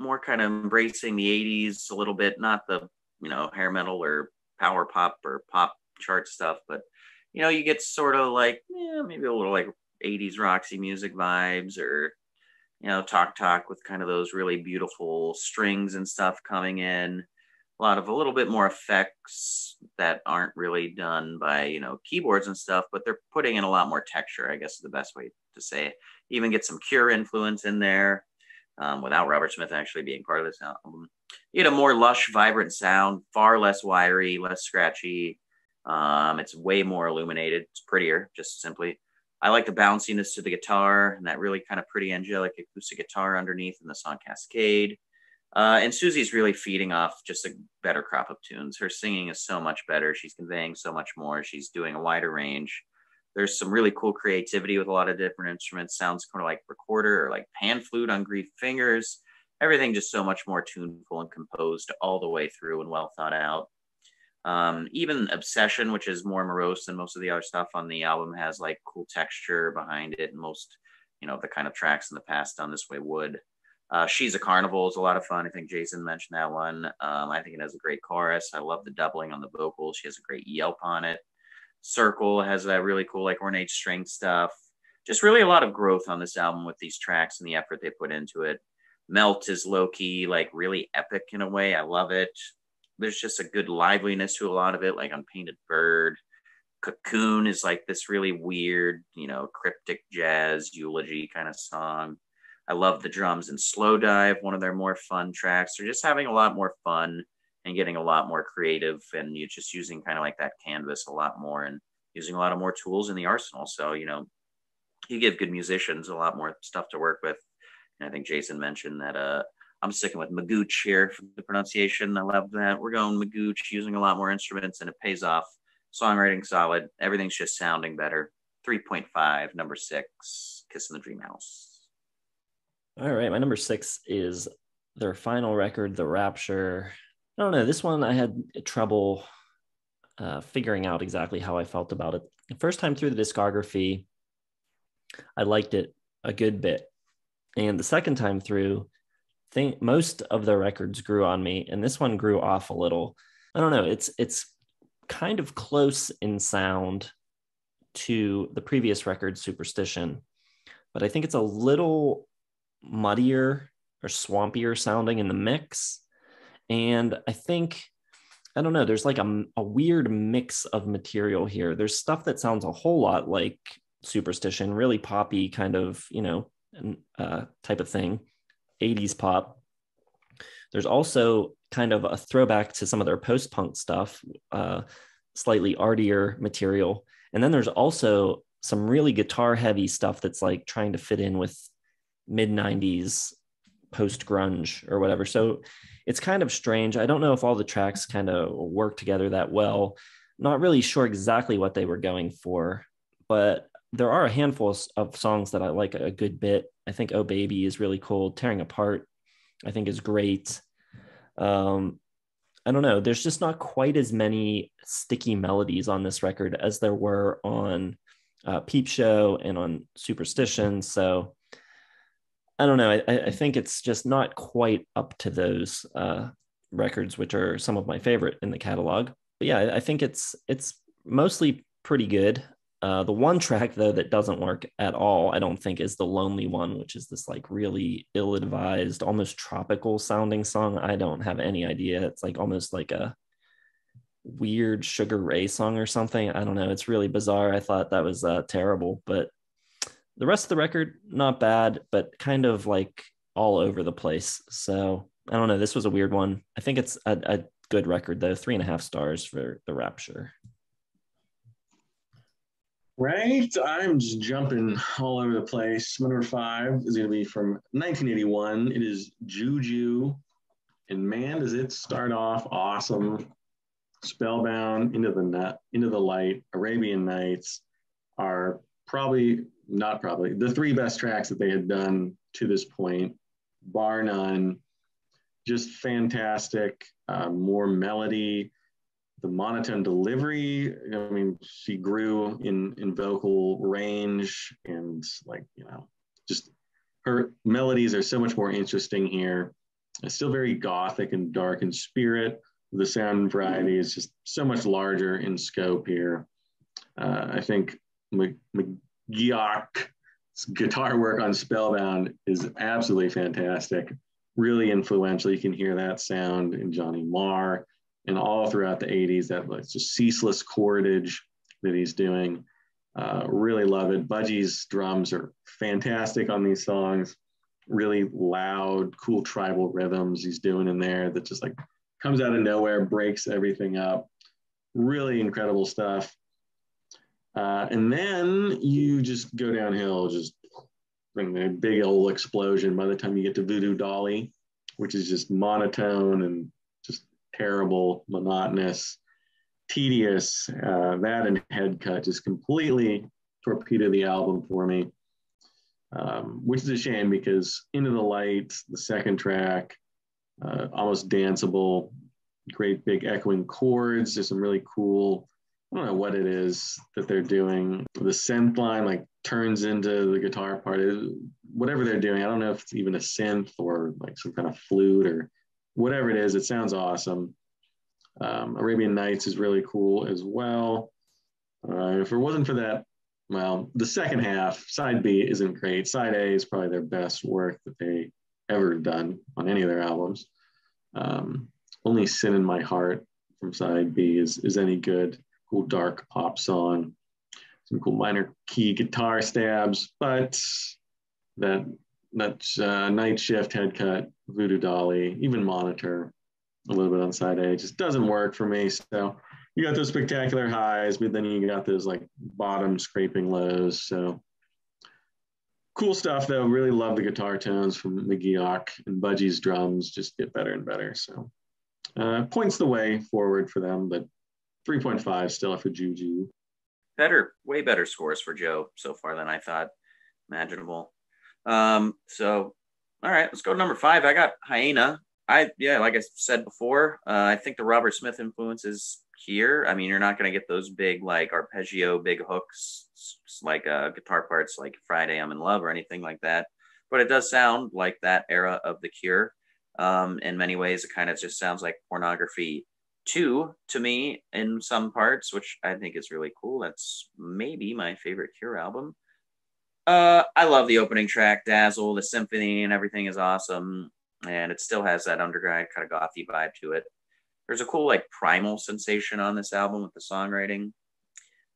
more kind of embracing the 80s a little bit, not the you know hair metal or power pop or pop chart stuff, but you know you get sort of like yeah, maybe a little like 80s Roxy music vibes or you know talk talk with kind of those really beautiful strings and stuff coming in a lot of a little bit more effects that aren't really done by you know keyboards and stuff but they're putting in a lot more texture i guess is the best way to say it even get some cure influence in there um, without robert smith actually being part of this album you get a more lush, vibrant sound, far less wiry, less scratchy. Um, it's way more illuminated. It's prettier, just simply. I like the bounciness to the guitar and that really kind of pretty angelic acoustic guitar underneath in the song Cascade. Uh, and Siouxsie's really feeding off just a better crop of tunes. Her singing is so much better. She's conveying so much more. She's doing a wider range. There's some really cool creativity with a lot of different instruments. Sounds kind of like recorder or like pan flute on Green Fingers everything just so much more tuneful and composed all the way through and well thought out. Um, even Obsession, which is more morose than most of the other stuff on the album, has like cool texture behind it. And most, you know, the kind of tracks in the past done this way would. Uh, She's a Carnival is a lot of fun. I think Jason mentioned that one. Um, I think it has a great chorus. I love the doubling on the vocals. She has a great yelp on it. Circle has that really cool, like ornate string stuff. Just really a lot of growth on this album with these tracks and the effort they put into it. Melt is low key, like really epic in a way. I love it. There's just a good liveliness to a lot of it, like Unpainted Bird. Cocoon is like this really weird, you know, cryptic jazz eulogy kind of song. I love the drums in Slowdive, one of their more fun tracks. They're just having a lot more fun and getting a lot more creative, and you're just using kind of like that canvas a lot more and using a lot of more tools in the arsenal. So, you know, you give good musicians a lot more stuff to work with And I think Jason mentioned that uh, I'm sticking with Magooch here for the pronunciation. I love that. We're going Magooch, using a lot more instruments, and it pays off. Songwriting solid. Everything's just sounding better. 3.5, number six, Kiss in the Dream House. All right. My number six is their final record, The Rapture. I don't know. This one I had trouble uh, figuring out exactly how I felt about it. The first time through the discography, I liked it a good bit. And the second time through, think most of their records grew on me, and this one grew off a little. I don't know. It's it's kind of close in sound to the previous record, Superstition, but I think it's a little muddier or swampier sounding in the mix. And I think I don't know. There's like a, a weird mix of material here. There's stuff that sounds a whole lot like Superstition, really poppy kind of, you know, uh, type of thing, 80s pop. There's also kind of a throwback to some of their post punk stuff, uh, slightly artier material. And then there's also some really guitar heavy stuff that's like trying to fit in with mid 90s post grunge or whatever. So it's kind of strange. I don't know if all the tracks kind of work together that well. Not really sure exactly what they were going for, but there are a handful of songs that I like a good bit. I think Oh Baby is really cool. Tearing Apart, I think, is great. Um, I don't know. There's just not quite as many sticky melodies on this record as there were on uh, Peep Show and on Superstition. So I don't know. I, I think it's just not quite up to those uh, records, which are some of my favorite in the catalog. But yeah, I think it's it's mostly pretty good. Uh, the one track though that doesn't work at all, I don't think, is the lonely one, which is this like really ill-advised, almost tropical sounding song. I don't have any idea. It's like almost like a weird Sugar Ray song or something. I don't know. It's really bizarre. I thought that was uh, terrible, but the rest of the record not bad but kind of like all over the place. So i don't know this was a weird one. I think it's a, a good record though. Three and a half stars for the rapture. Right i'm just jumping all over the place. Number five is going to be from 1981 it is juju. And man does it start off awesome. Spellbound into the net into the light arabian knights are probably not probably the three best tracks that they had done to this point, bar none. Just fantastic, uh, more melody, the monotone delivery. I mean, she grew in in vocal range and like you know, just her melodies are so much more interesting here. It's still very gothic and dark in spirit. The sound variety is just so much larger in scope here. Uh, I think McGeoch's guitar work on Spellbound is absolutely fantastic, really influential. You can hear that sound in Johnny Marr and all throughout the 80s, that like, just ceaseless chordage that he's doing. Uh, really love it. Budgie's drums are fantastic on these songs. Really loud, cool tribal rhythms he's doing in there that just like comes out of nowhere, breaks everything up. Really incredible stuff. Uh, and then you just go downhill, just bring a big old explosion by the time you get to Voodoo Dolly, which is just monotone and just terrible, monotonous, tedious. Uh, that and Head Cut just completely torpedo the album for me, um, which is a shame because Into the Light, the second track, uh, almost danceable, great big echoing chords. There's some really cool I don't know what it is that they're doing. The synth line like turns into the guitar part. whatever they're doing, I don't know if it's even a synth or like some kind of flute or whatever it is. It sounds awesome. Um, Arabian Knights is really cool as well. Uh, if it wasn't for that, well, the second half, side B isn't great. Side A is probably their best work that they ever done on any of their albums. Um, only Sin in My Heart from side B is, is any good cool dark pop song, some cool minor key guitar stabs, but that that uh, night shift head cut, voodoo dolly, even monitor a little bit on side A just doesn't work for me. So you got those spectacular highs, but then you got those like bottom scraping lows. So cool stuff though. Really love the guitar tones from McGeoch and Budgie's drums just get better and better. So uh, points the way forward for them, but 3.5 still for Juju. Better, way better scores for Joe so far than I thought imaginable. Um, so, all right, let's go to number five. I got Hyena. I yeah, like I said before, uh, I think the Robert Smith influence is here. I mean, you're not going to get those big like arpeggio, big hooks, like uh, guitar parts like Friday I'm in Love or anything like that. But it does sound like that era of The Cure. Um, in many ways, it kind of just sounds like pornography two to me in some parts, which I think is really cool. That's maybe my favorite Cure album. Uh, I love the opening track, Dazzle, the symphony, and everything is awesome. And it still has that underground kind of gothy vibe to it. There's a cool like primal sensation on this album with the songwriting.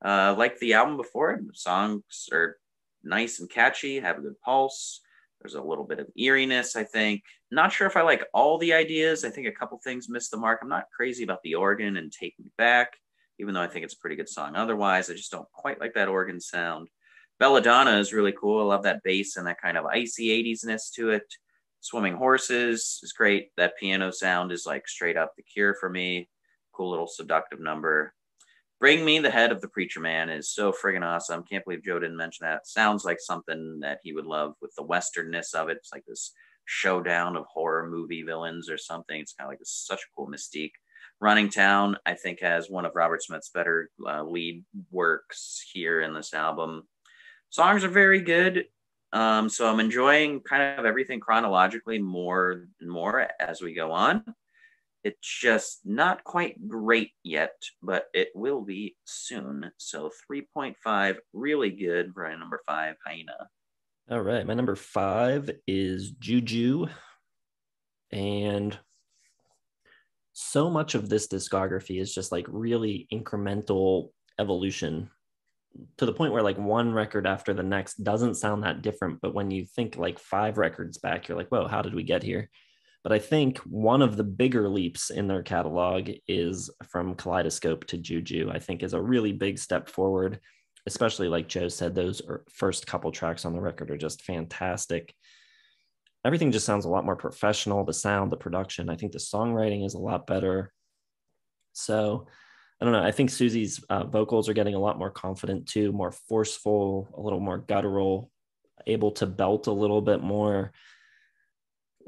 Uh, like the album before, the songs are nice and catchy, have a good pulse. There's a little bit of eeriness, I think. Not sure if I like all the ideas. I think a couple things missed the mark. I'm not crazy about the organ and Take Me Back, even though I think it's a pretty good song. Otherwise, I just don't quite like that organ sound. Belladonna is really cool. I love that bass and that kind of icy 80s-ness to it. Swimming Horses is great. That piano sound is like straight up the cure for me. Cool little seductive number. Bring Me the Head of the Preacher Man is so friggin' awesome. Can't believe Joe didn't mention that. Sounds like something that he would love with the westernness of it. It's like this showdown of horror movie villains or something. It's kind of like this, such a cool mystique. Running Town, I think, has one of Robert Smith's better uh, lead works here in this album. Songs are very good. Um, so I'm enjoying kind of everything chronologically more and more as we go on. It's just not quite great yet, but it will be soon. So 3.5, really good for number five, Hyena. All right. My number five is Juju. And so much of this discography is just like really incremental evolution to the point where like one record after the next doesn't sound that different. But when you think like five records back, you're like, whoa, how did we get here? But I think one of the bigger leaps in their catalog is from Kaleidoscope to Juju, I think is a really big step forward, especially like Joe said, those first couple tracks on the record are just fantastic. Everything just sounds a lot more professional. The sound, the production, I think the songwriting is a lot better. So I don't know. I think Siouxsie's uh, vocals are getting a lot more confident too, more forceful, a little more guttural, able to belt a little bit more.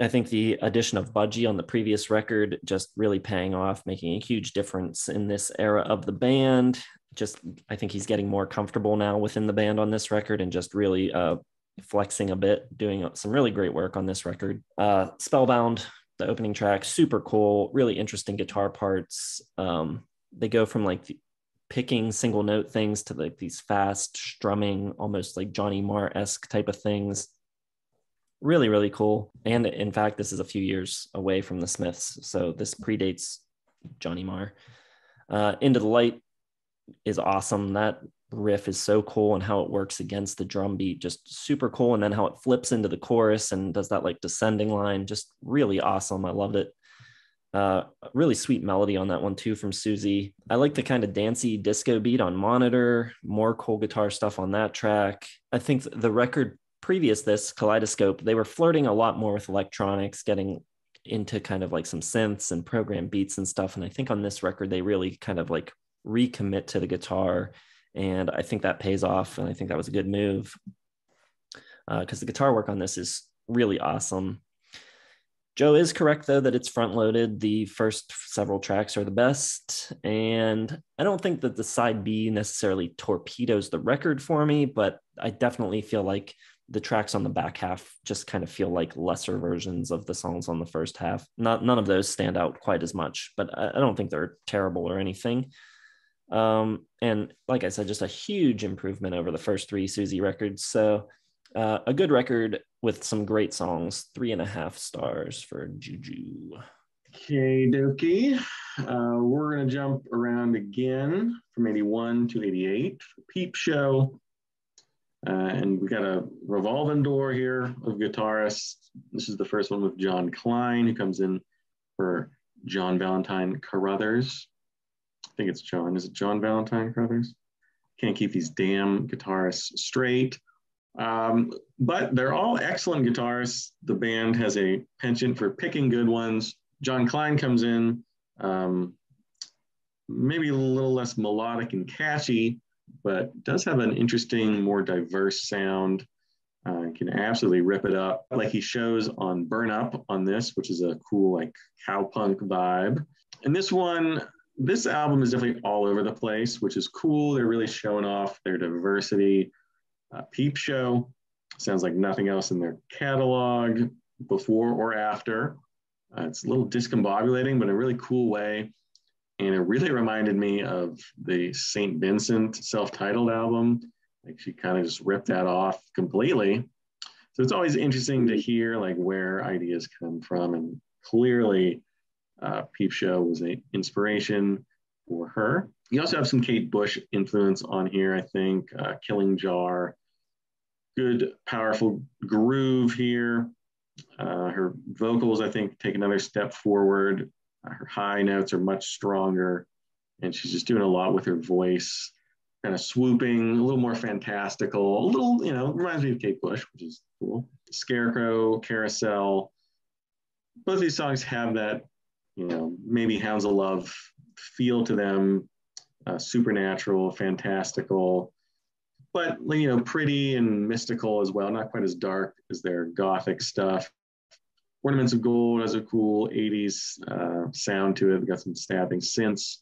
I think the addition of Budgie on the previous record just really paying off, making a huge difference in this era of the band. Just, I think he's getting more comfortable now within the band on this record and just really uh, flexing a bit, doing some really great work on this record. Uh, Spellbound, the opening track, super cool, really interesting guitar parts. Um, they go from like picking single note things to like these fast strumming, almost like Johnny Marr esque type of things really really cool. And in fact this is a few years away from the smiths so this predates johnny marr. Uh, into the light is awesome. That riff is so cool and how it works against the drum beat just super cool. And then how it flips into the chorus and does that like descending line just really awesome. I loved it. Uh, really sweet melody on that one too from Siouxsie. I like the kind of dancey disco beat on Monitor, more cool guitar stuff on that track. I think the record previous this kaleidoscope they were flirting a lot more with electronics getting into kind of like some synths and program beats and stuff. And i think on this record they really kind of like recommit to the guitar. And i think that pays off and i think that was a good move because uh, the guitar work on this is really awesome. Joe is correct though that it's front loaded the first several tracks are the best. And i don't think that the side b necessarily torpedoes the record for me but i definitely feel like the tracks on the back half just kind of feel like lesser versions of the songs on the first half. Not none of those stand out quite as much, but I, I don't think they're terrible or anything. Um, and like I said, just a huge improvement over the first three Siouxsie records. So uh, a good record with some great songs. Three and a half stars for Juju. Okay, dokie. Uh, we're gonna jump around again from 81 to 88 Peep Show. Uh, and we got a revolving door here of guitarists. This is the first one with Jon Klein, who comes in for John Valentine Carruthers. I think it's John. Is it John Valentine Carruthers? Can't keep these damn guitarists straight. Um, but they're all excellent guitarists. The band has a penchant for picking good ones. Jon Klein comes in, um, maybe a little less melodic and catchy, but does have an interesting, more diverse sound. Uh, can absolutely rip it up like he shows on Burn Up on this, which is a cool like cowpunk vibe. And this one, this album is definitely all over the place, which is cool. They're really showing off their diversity. Uh, Peep Show sounds like nothing else in their catalog before or after. Uh, it's a little discombobulating, but in a really cool way. And it really reminded me of the St. Vincent self titled album. Like she kind of just ripped that off completely. So it's always interesting to hear like where ideas come from. And clearly, uh, Peep Show was an inspiration for her. You also have some Kate Bush influence on here, I think. Uh, Killing Jar, good, powerful groove here. Uh, her vocals, I think, take another step forward. Her high notes are much stronger, and she's just doing a lot with her voice, kind of swooping, a little more fantastical, a little, you know, reminds me of Kate Bush, which is cool. Scarecrow, Carousel, both these songs have that, you know, maybe Hounds of Love feel to them, uh, supernatural, fantastical, but you know, pretty and mystical as well. Not quite as dark as their gothic stuff. Ornaments of Gold has a cool 80s uh, sound to it. We got some stabbing synths,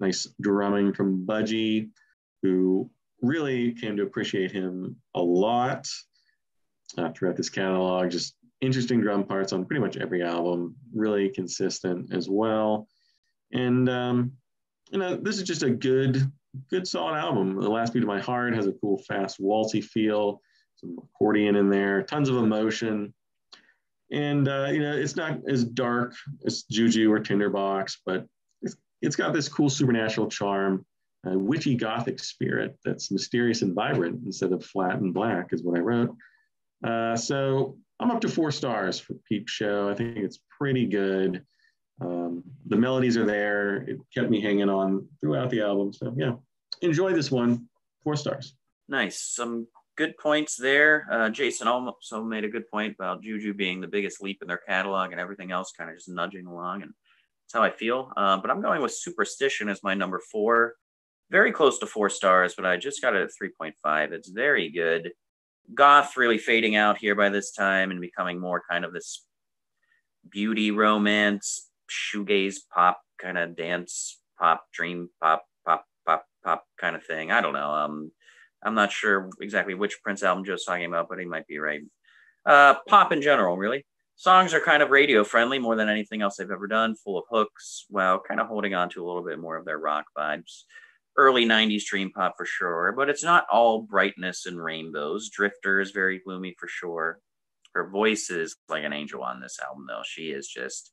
nice drumming from Budgie, who really came to appreciate him a lot uh, throughout this catalog. Just interesting drum parts on pretty much every album, really consistent as well. And um, you know, this is just a good, good solid album. The Last Beat of My Heart has a cool, fast, waltzy feel, some accordion in there, tons of emotion. And uh, you know, it's not as dark as Juju or Tinderbox, but it's, it's got this cool supernatural charm, a witchy gothic spirit that's mysterious and vibrant instead of flat and black, is what I wrote. Uh, so I'm up to four stars for Peep Show. I think it's pretty good. Um, the melodies are there. It kept me hanging on throughout the album. So yeah, enjoy this one. Four stars. Nice. Some good points there. Uh, Jason also made a good point about Juju being the biggest leap in their catalog and everything else kind of just nudging along. And that's how I feel. Uh, but I'm going with Superstition as my number four. Very close to four stars, but I just got it at 3.5. It's very good. Goth really fading out here by this time and becoming more kind of this beauty romance shoegaze pop kind of dance pop dream pop pop pop pop kind of thing. I don't know. Um, I'm not sure exactly which Prince album Joe's talking about, but he might be right. Uh, pop in general, really. Songs are kind of radio friendly more than anything else they've ever done, full of hooks, while kind of holding on to a little bit more of their rock vibes. Early 90s dream pop for sure, but it's not all brightness and rainbows. Drifter is very gloomy for sure. Her voice is like an angel on this album, though. She is just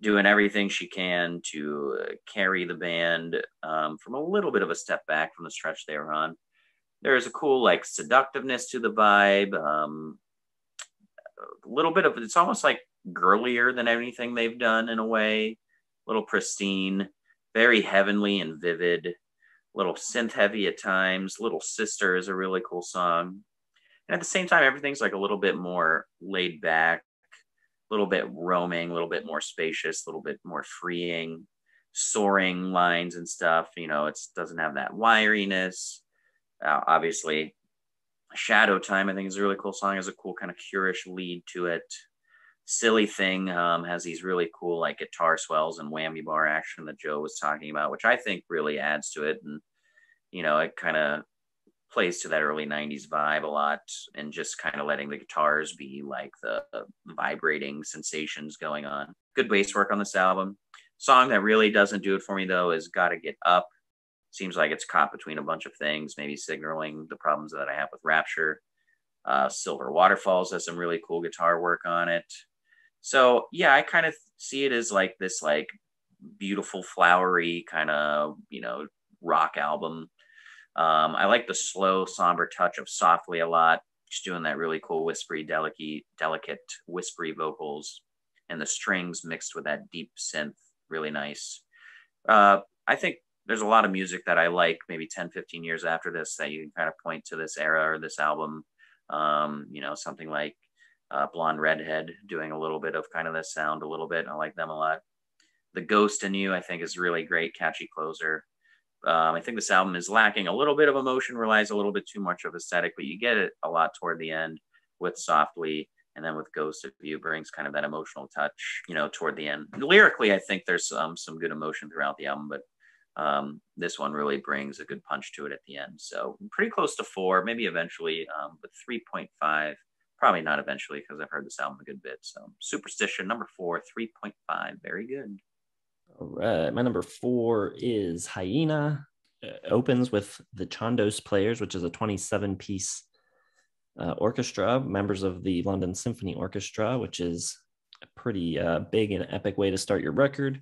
doing everything she can to uh, carry the band um, from a little bit of a step back from the stretch they were on. There's a cool like seductiveness to the vibe. Um, a little bit of it's almost like girlier than anything they've done in a way. A little pristine, very heavenly and vivid. A little synth heavy at times. Little Sister is a really cool song. And at the same time, everything's like a little bit more laid back, a little bit roaming, a little bit more spacious, a little bit more freeing, soaring lines and stuff. You know, it doesn't have that wiriness. Uh, obviously, Shadow Time, I think, is a really cool song. Has a cool kind of curish lead to it. Silly Thing um, has these really cool like guitar swells and whammy bar action that Joe was talking about, which I think really adds to it. And you know, it kind of plays to that early 90s vibe a lot and just kind of letting the guitars be like the, the, vibrating sensations going on. Good bass work on this album. Song that really doesn't do it for me though is Gotta Get Up. Seems like it's caught between a bunch of things, maybe signaling the problems that I have with Rapture. Uh, Silver Waterfalls has some really cool guitar work on it. So yeah, I kind of see it as like this like beautiful flowery kind of you know rock album um, I like the slow, somber touch of Softly a lot. Just doing that really cool, whispery, delicate, delicate, whispery vocals, and the strings mixed with that deep synth, really nice. Uh, I think there's a lot of music that I like maybe 10, 15 years after this that you can kind of point to this era or this album Um, you know, something like uh, Blonde Redhead doing a little bit of kind of this sound a little bit. I like them a lot. The Ghost in You, I think, is really great, catchy closer. Um, I think this album is lacking a little bit of emotion, relies a little bit too much of aesthetic, but you get it a lot toward the end with Softly and then with Ghost of You brings kind of that emotional touch, you know, toward the end. Lyrically, I think there's um, some good emotion throughout the album, but um, this one really brings a good punch to it at the end. So pretty close to four, maybe eventually, um, but 3.5, probably not eventually because I've heard this album a good bit. So Superstition number four, 3.5, very good. All right, my number four is Hyena. It opens with the Chandos Players, which is a 27 piece uh, orchestra, members of the London Symphony Orchestra, which is a pretty uh, big and epic way to start your record.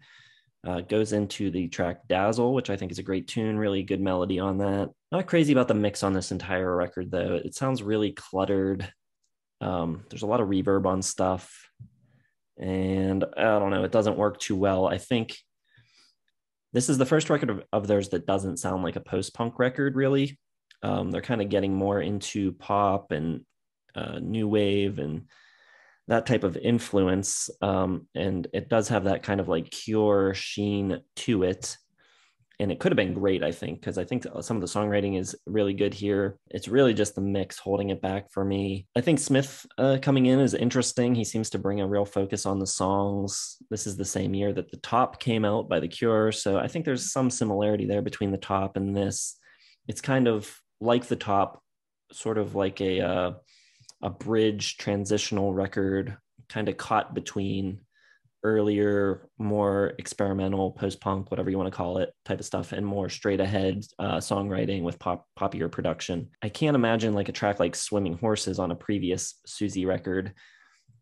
Uh, goes into the track Dazzle, which I think is a great tune, really good melody on that. Not crazy about the mix on this entire record, though. It sounds really cluttered. Um, there's a lot of reverb on stuff. And I don't know, it doesn't work too well. I think this is the first record of, of theirs that doesn't sound like a post punk record, really. Um, they're kind of getting more into pop and uh, new wave and that type of influence. Um, and it does have that kind of like Cure sheen to it. And it could have been great, I think, because I think some of the songwriting is really good here. It's really just the mix holding it back for me. I think Smith uh, coming in is interesting. He seems to bring a real focus on the songs. This is the same year that The Top came out by The Cure. So I think there's some similarity there between The Top and this. It's kind of like the top, sort of like a uh, a bridge transitional record, kind of caught between earlier, more experimental post punk, whatever you want to call it, type of stuff, and more straight ahead uh, songwriting with pop poppier production. I can't imagine like a track like Swimming Horses on a previous Siouxsie record.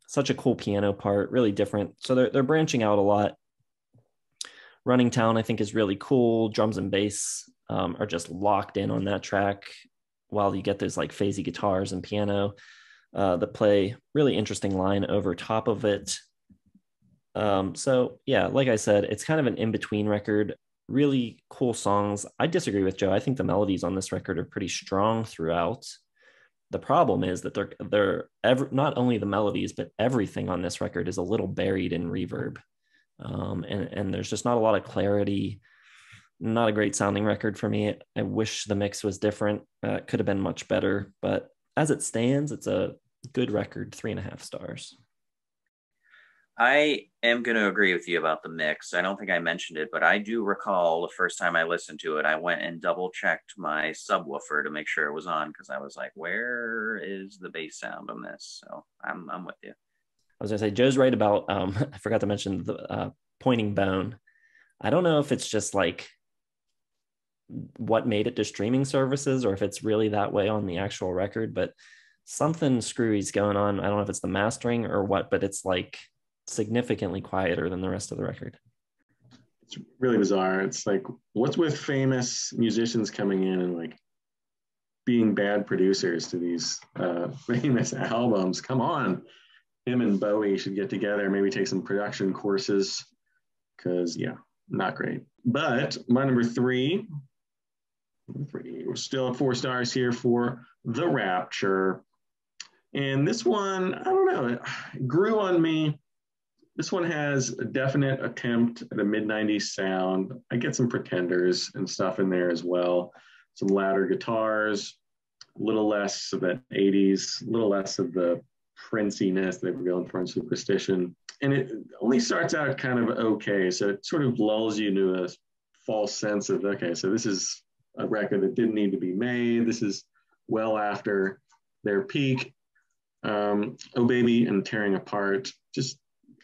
Such a cool piano part, really different. So they're they're branching out a lot. Running Town, I think, is really cool. Drums and bass um, are just locked in on that track while you get those like phasey guitars and piano uh, that play really interesting line over top of it. Um, so yeah, like I said, it's kind of an in-between record. Really cool songs. I disagree with Joe. I think the melodies on this record are pretty strong throughout. The problem is that they're they're ever not only the melodies, but everything on this record is a little buried in reverb, um, and and there's just not a lot of clarity not a great sounding record for me. I wish the mix was different. Uh, could have been much better, but as it stands, it's a good record, three and a half stars. I am going to agree with you about the mix. I don't think I mentioned it, but I do recall the first time I listened to it, I went and double checked my subwoofer to make sure it was on because I was like, where is the bass sound on this? So I'm, I'm with you. I was going to say, Joe's right about, um, I forgot to mention the uh, pointing bone. I don't know if it's just like what made it to streaming services or if it's really that way on the actual record, but something screwy's going on. I don't know if it's the mastering or what, but it's like significantly quieter than the rest of the record. It's really bizarre. It's like, what's with famous musicians coming in and like being bad producers to these uh, famous albums? Come on. Him and Bowie should get together, maybe take some production courses because, yeah, not great. But my number three three. We're still at four stars here for The Rapture. And this one, I don't know, it grew on me. This one has a definite attempt at a mid 90s sound. I get some pretenders and stuff in there as well. Some louder guitars, a little less of that 80s, a little less of the princiness they were going for in Superstition. And it only starts out kind of okay. So it sort of lulls you into a false sense of, okay, so this is a record that didn't need to be made. This is well after their peak. Um, oh Baby and Tearing Apart, just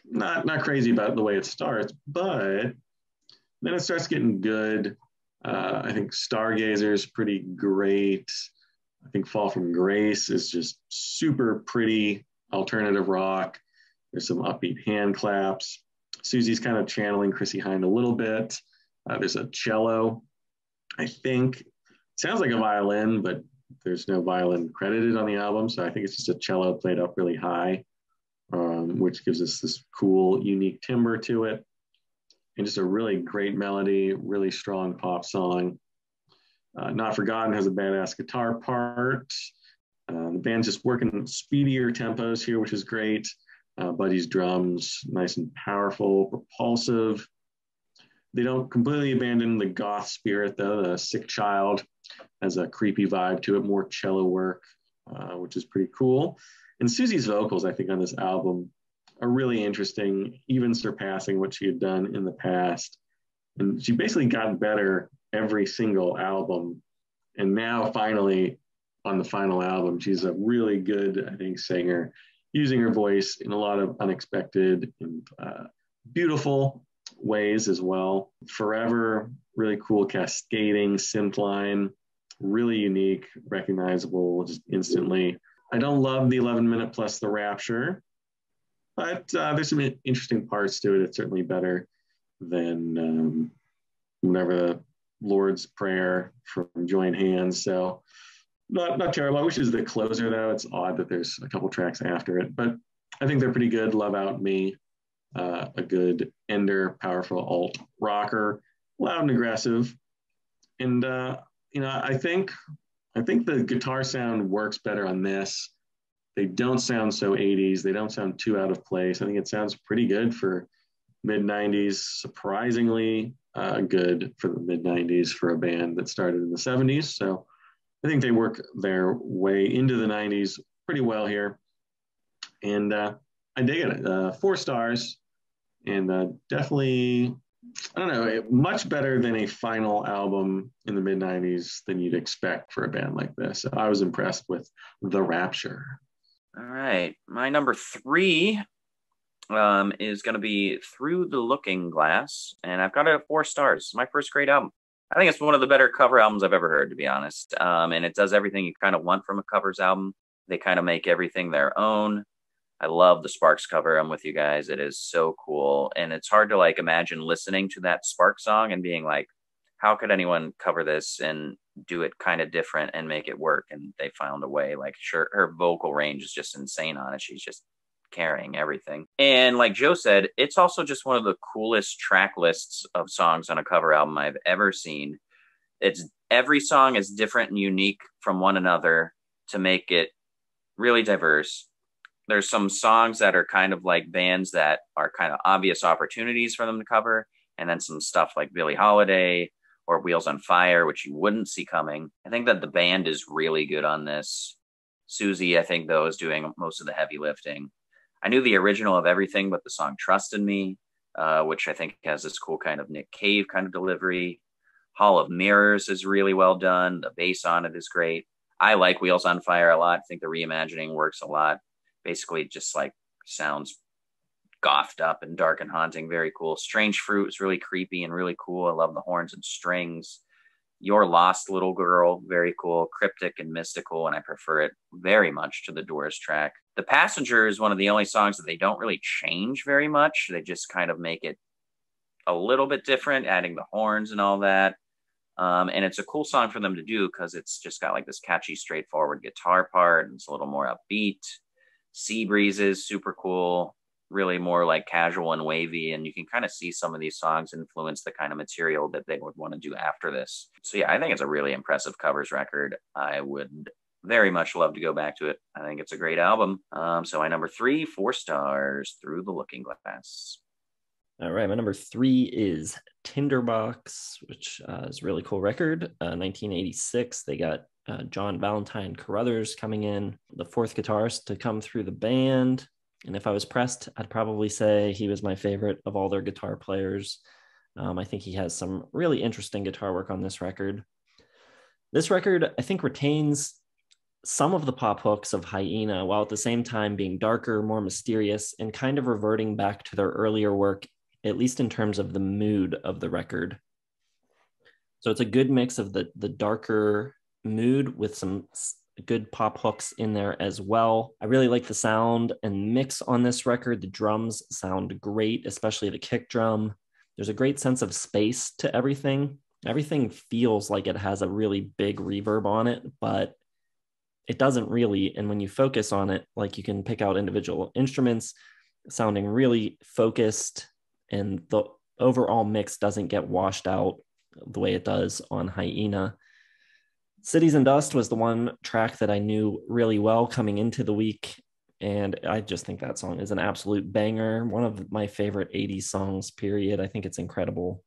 not not crazy about the way it starts, but then it starts getting good. Uh, I think Stargazer is pretty great. I think Fall from Grace is just super pretty alternative rock. There's some upbeat hand claps. Siouxsie's kind of channeling Chrissie Hynde a little bit. Uh, there's a cello I think sounds like a violin, but there's no violin credited on the album. So I think it's just a cello played up really high, um, which gives us this cool, unique timbre to it. And just a really great melody, really strong pop song. Uh, Not Forgotten has a badass guitar part. Uh, the band's just working speedier tempos here, which is great. Uh, Budgie's drums, nice and powerful, propulsive. They don't completely abandon the goth spirit, though. The Sick Child has a creepy vibe to it, more cello work, uh, which is pretty cool. And Siouxsie's vocals, I think, on this album are really interesting, even surpassing what she had done in the past. And she basically got better every single album. And now, finally, on the final album, she's a really good, I think, singer, using her voice in a lot of unexpected and uh, beautiful ways as well. Forever, really cool cascading synth line, really unique, recognizable just instantly. I don't love the 11 minute plus the rapture, but uh, there's some interesting parts to it. It's certainly better than um, whenever the Lord's Prayer from Join Hands. So not not terrible. I wish it was the closer though. It's odd that there's a couple tracks after it, but I think they're pretty good. Love Out Me, uh, a good ender, powerful alt rocker, loud and aggressive, and uh, you know I think I think the guitar sound works better on this. They don't sound so 80s. They don't sound too out of place. I think it sounds pretty good for mid 90s. Surprisingly uh, good for the mid 90s for a band that started in the 70s. So I think they work their way into the 90s pretty well here. And uh, I dig it. Uh, four stars. And uh, definitely, I don't know, much better than a final album in the mid 90s than you'd expect for a band like this. I was impressed with The Rapture. All right. My number three um, is going to be Through the Looking Glass. And I've got it at four stars. My first great album. I think it's one of the better cover albums I've ever heard, to be honest. Um, and it does everything you kind of want from a covers album. They kind of make everything their own. I love the Sparks cover. I'm with you guys. It is so cool. And it's hard to like imagine listening to that Spark song and being like, how could anyone cover this and do it kind of different and make it work? And they found a way. Like, sure, her vocal range is just insane on it. She's just carrying everything. And like Joe said, it's also just one of the coolest track lists of songs on a cover album I've ever seen. It's every song is different and unique from one another to make it really diverse. There's some songs that are kind of like bands that are kind of obvious opportunities for them to cover, and then some stuff like Billie Holiday or Wheels on Fire, which you wouldn't see coming. I think that the band is really good on this. Siouxsie, I think, though, is doing most of the heavy lifting. I knew the original of everything but the song Trust in Me, uh, which I think has this cool kind of Nick Cave kind of delivery. Hall of Mirrors is really well done. The bass on it is great. I like Wheels on Fire a lot. I think the reimagining works a lot. Basically, just like sounds gothed up and dark and haunting. Very cool. Strange Fruit is really creepy and really cool. I love the horns and strings. Your Lost Little Girl, very cool, cryptic and mystical, and I prefer it very much to the Doors track. The Passenger is one of the only songs that they don't really change very much. They just kind of make it a little bit different, adding the horns and all that. Um, and it's a cool song for them to do because it's just got like this catchy, straightforward guitar part and it's a little more upbeat. Sea Breezes, super cool really more like casual and wavy and you can kind of see some of these songs influence the kind of material that they would want to do after this. So yeah i think it's a really impressive covers record. I would very much love to go back to it. I think it's a great album. Um, so my number three four stars through the looking glass all right my number three is tinderbox which uh, is a really cool record uh, 1986 they got uh, john valentine carruthers coming in the fourth guitarist to come through the band and if I was pressed, I'd probably say he was my favorite of all their guitar players. Um, I think he has some really interesting guitar work on this record. This record, I think, retains some of the pop hooks of Hyena while at the same time being darker, more mysterious, and kind of reverting back to their earlier work, at least in terms of the mood of the record. So it's a good mix of the, the darker mood with some good pop hooks in there as well. I really like the sound and mix on this record. The drums sound great, especially the kick drum. There's a great sense of space to everything. Everything feels like it has a really big reverb on it, but it doesn't really. And when you focus on it, like you can pick out individual instruments sounding really focused, and the overall mix doesn't get washed out the way it does on Hyena Cities in Dust was the one track that I knew really well coming into the week. And I just think that song is an absolute banger. One of my favorite 80s songs, period. I think it's incredible.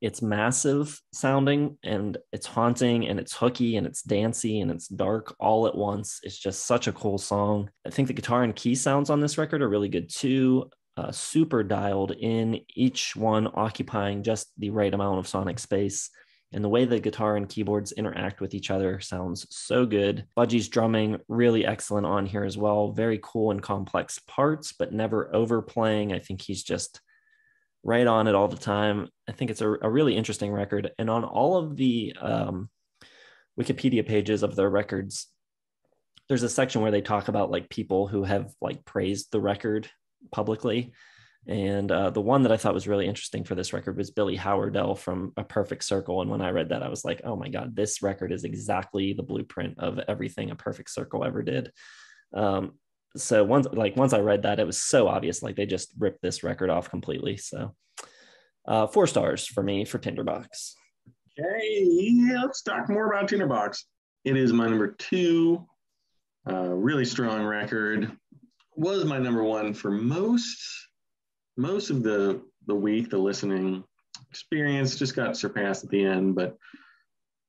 It's massive sounding and it's haunting and it's hooky and it's dancey and it's dark all at once. It's just such a cool song. I think the guitar and key sounds on this record are really good too. Uh, super dialed in, each one occupying just the right amount of sonic space. And the way the guitar and keyboards interact with each other sounds so good. Budgie's drumming really excellent on here as well. Very cool and complex parts, but never overplaying. I think he's just right on it all the time. I think it's a, a really interesting record. And on all of the um, Wikipedia pages of their records, there's a section where they talk about like people who have like praised the record publicly. And uh, the one that I thought was really interesting for this record was Billy Howerdel from A Perfect Circle. And when I read that, I was like, oh my God, this record is exactly the blueprint of everything A Perfect Circle ever did. Um, so once like once I read that, it was so obvious. Like they just ripped this record off completely. So uh, four stars for me for Tinderbox. Okay, let's talk more about Tinderbox. It is my number two. Uh, really strong record. Was my number one for most most of the the week. The listening experience just got surpassed at the end, but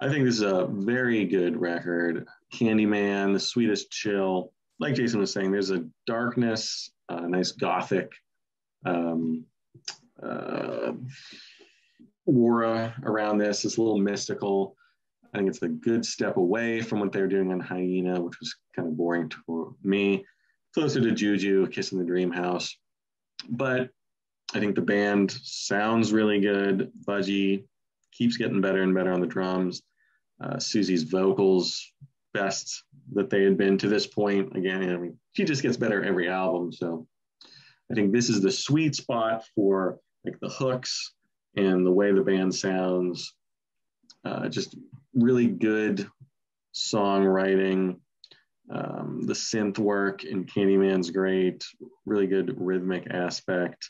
I think this is a very good record. Candyman, the sweetest chill like Jason was saying, there's a darkness, a nice gothic um, uh, aura around this. It's a little mystical. I think it's a good step away from what they were doing on Hyena, which was kind of boring to me. Closer to Juju, Kiss in the Dream House. But I think the band sounds really good. Budgie keeps getting better and better on the drums. Uh, Siouxsie's vocals best that they had been to this point. Again, I mean, she just gets better every album. So I think this is the sweet spot for like the hooks and the way the band sounds. Uh, just really good songwriting. Um, the synth work in Candyman's great. Really good rhythmic aspect.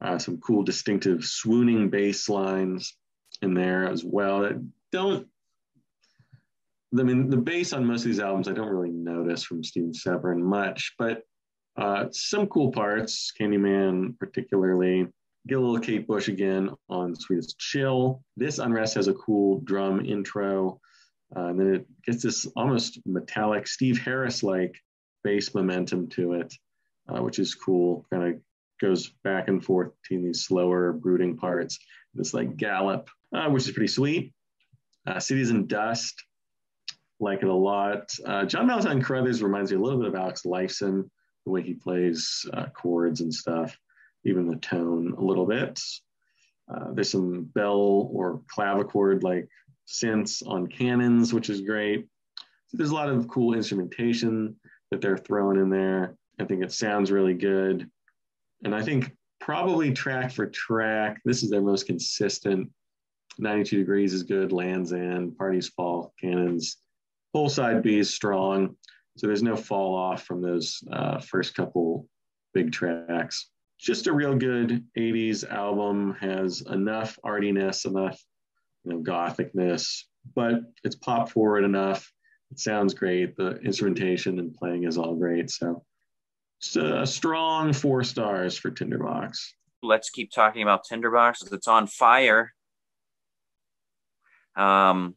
Uh, some cool, distinctive swooning bass lines in there as well that don't I mean, the bass on most of these albums, I don't really notice from Steven Severin much, but uh, some cool parts, Candyman particularly. Get a little Kate Bush again on Sweetest Chill. This Unrest has a cool drum intro. Uh, and then it gets this almost metallic Steve Harris like bass momentum to it, uh, which is cool. Kind of goes back and forth between these slower, brooding parts. This like gallop, uh, which is pretty sweet. Uh, Cities in Dust like it a lot. Uh, John Valentine Carruthers reminds me a little bit of Alex Lifeson, the way he plays uh, chords and stuff, even the tone a little bit. There's some bell or clavichord like synths on cannons, which is great. So there's a lot of cool instrumentation that they're throwing in there. I think it sounds really good. And I think probably track for track, this is their most consistent. 92 degrees is good, Lands End, Parties Fall, Cannons, whole side B is strong. So there's no fall off from those uh, first couple big tracks. Just a real good 80s album, has enough artiness, enough you know, gothicness, but it's pop forward enough. It sounds great. The instrumentation and playing is all great. So it's a strong four stars for Tinderbox. Let's keep talking about Tinderbox. It's on fire. Um,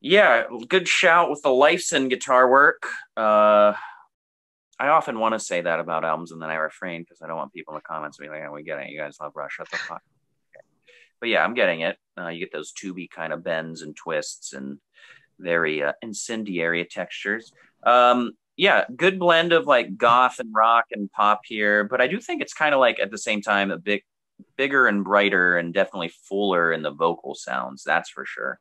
yeah, good shout with the Lifeson guitar work. Uh, I often want to say that about albums, and then I refrain because I don't want people in the comments to be like, oh, "We get it, you guys love Rush." Shut the fuck." But yeah, I'm getting it. Uh, you get those tubey kind of bends and twists, and very uh, incendiary textures. Um, yeah, good blend of like goth and rock and pop here, but I do think it's kind of like at the same time a bit bigger and brighter and definitely fuller in the vocal sounds. That's for sure.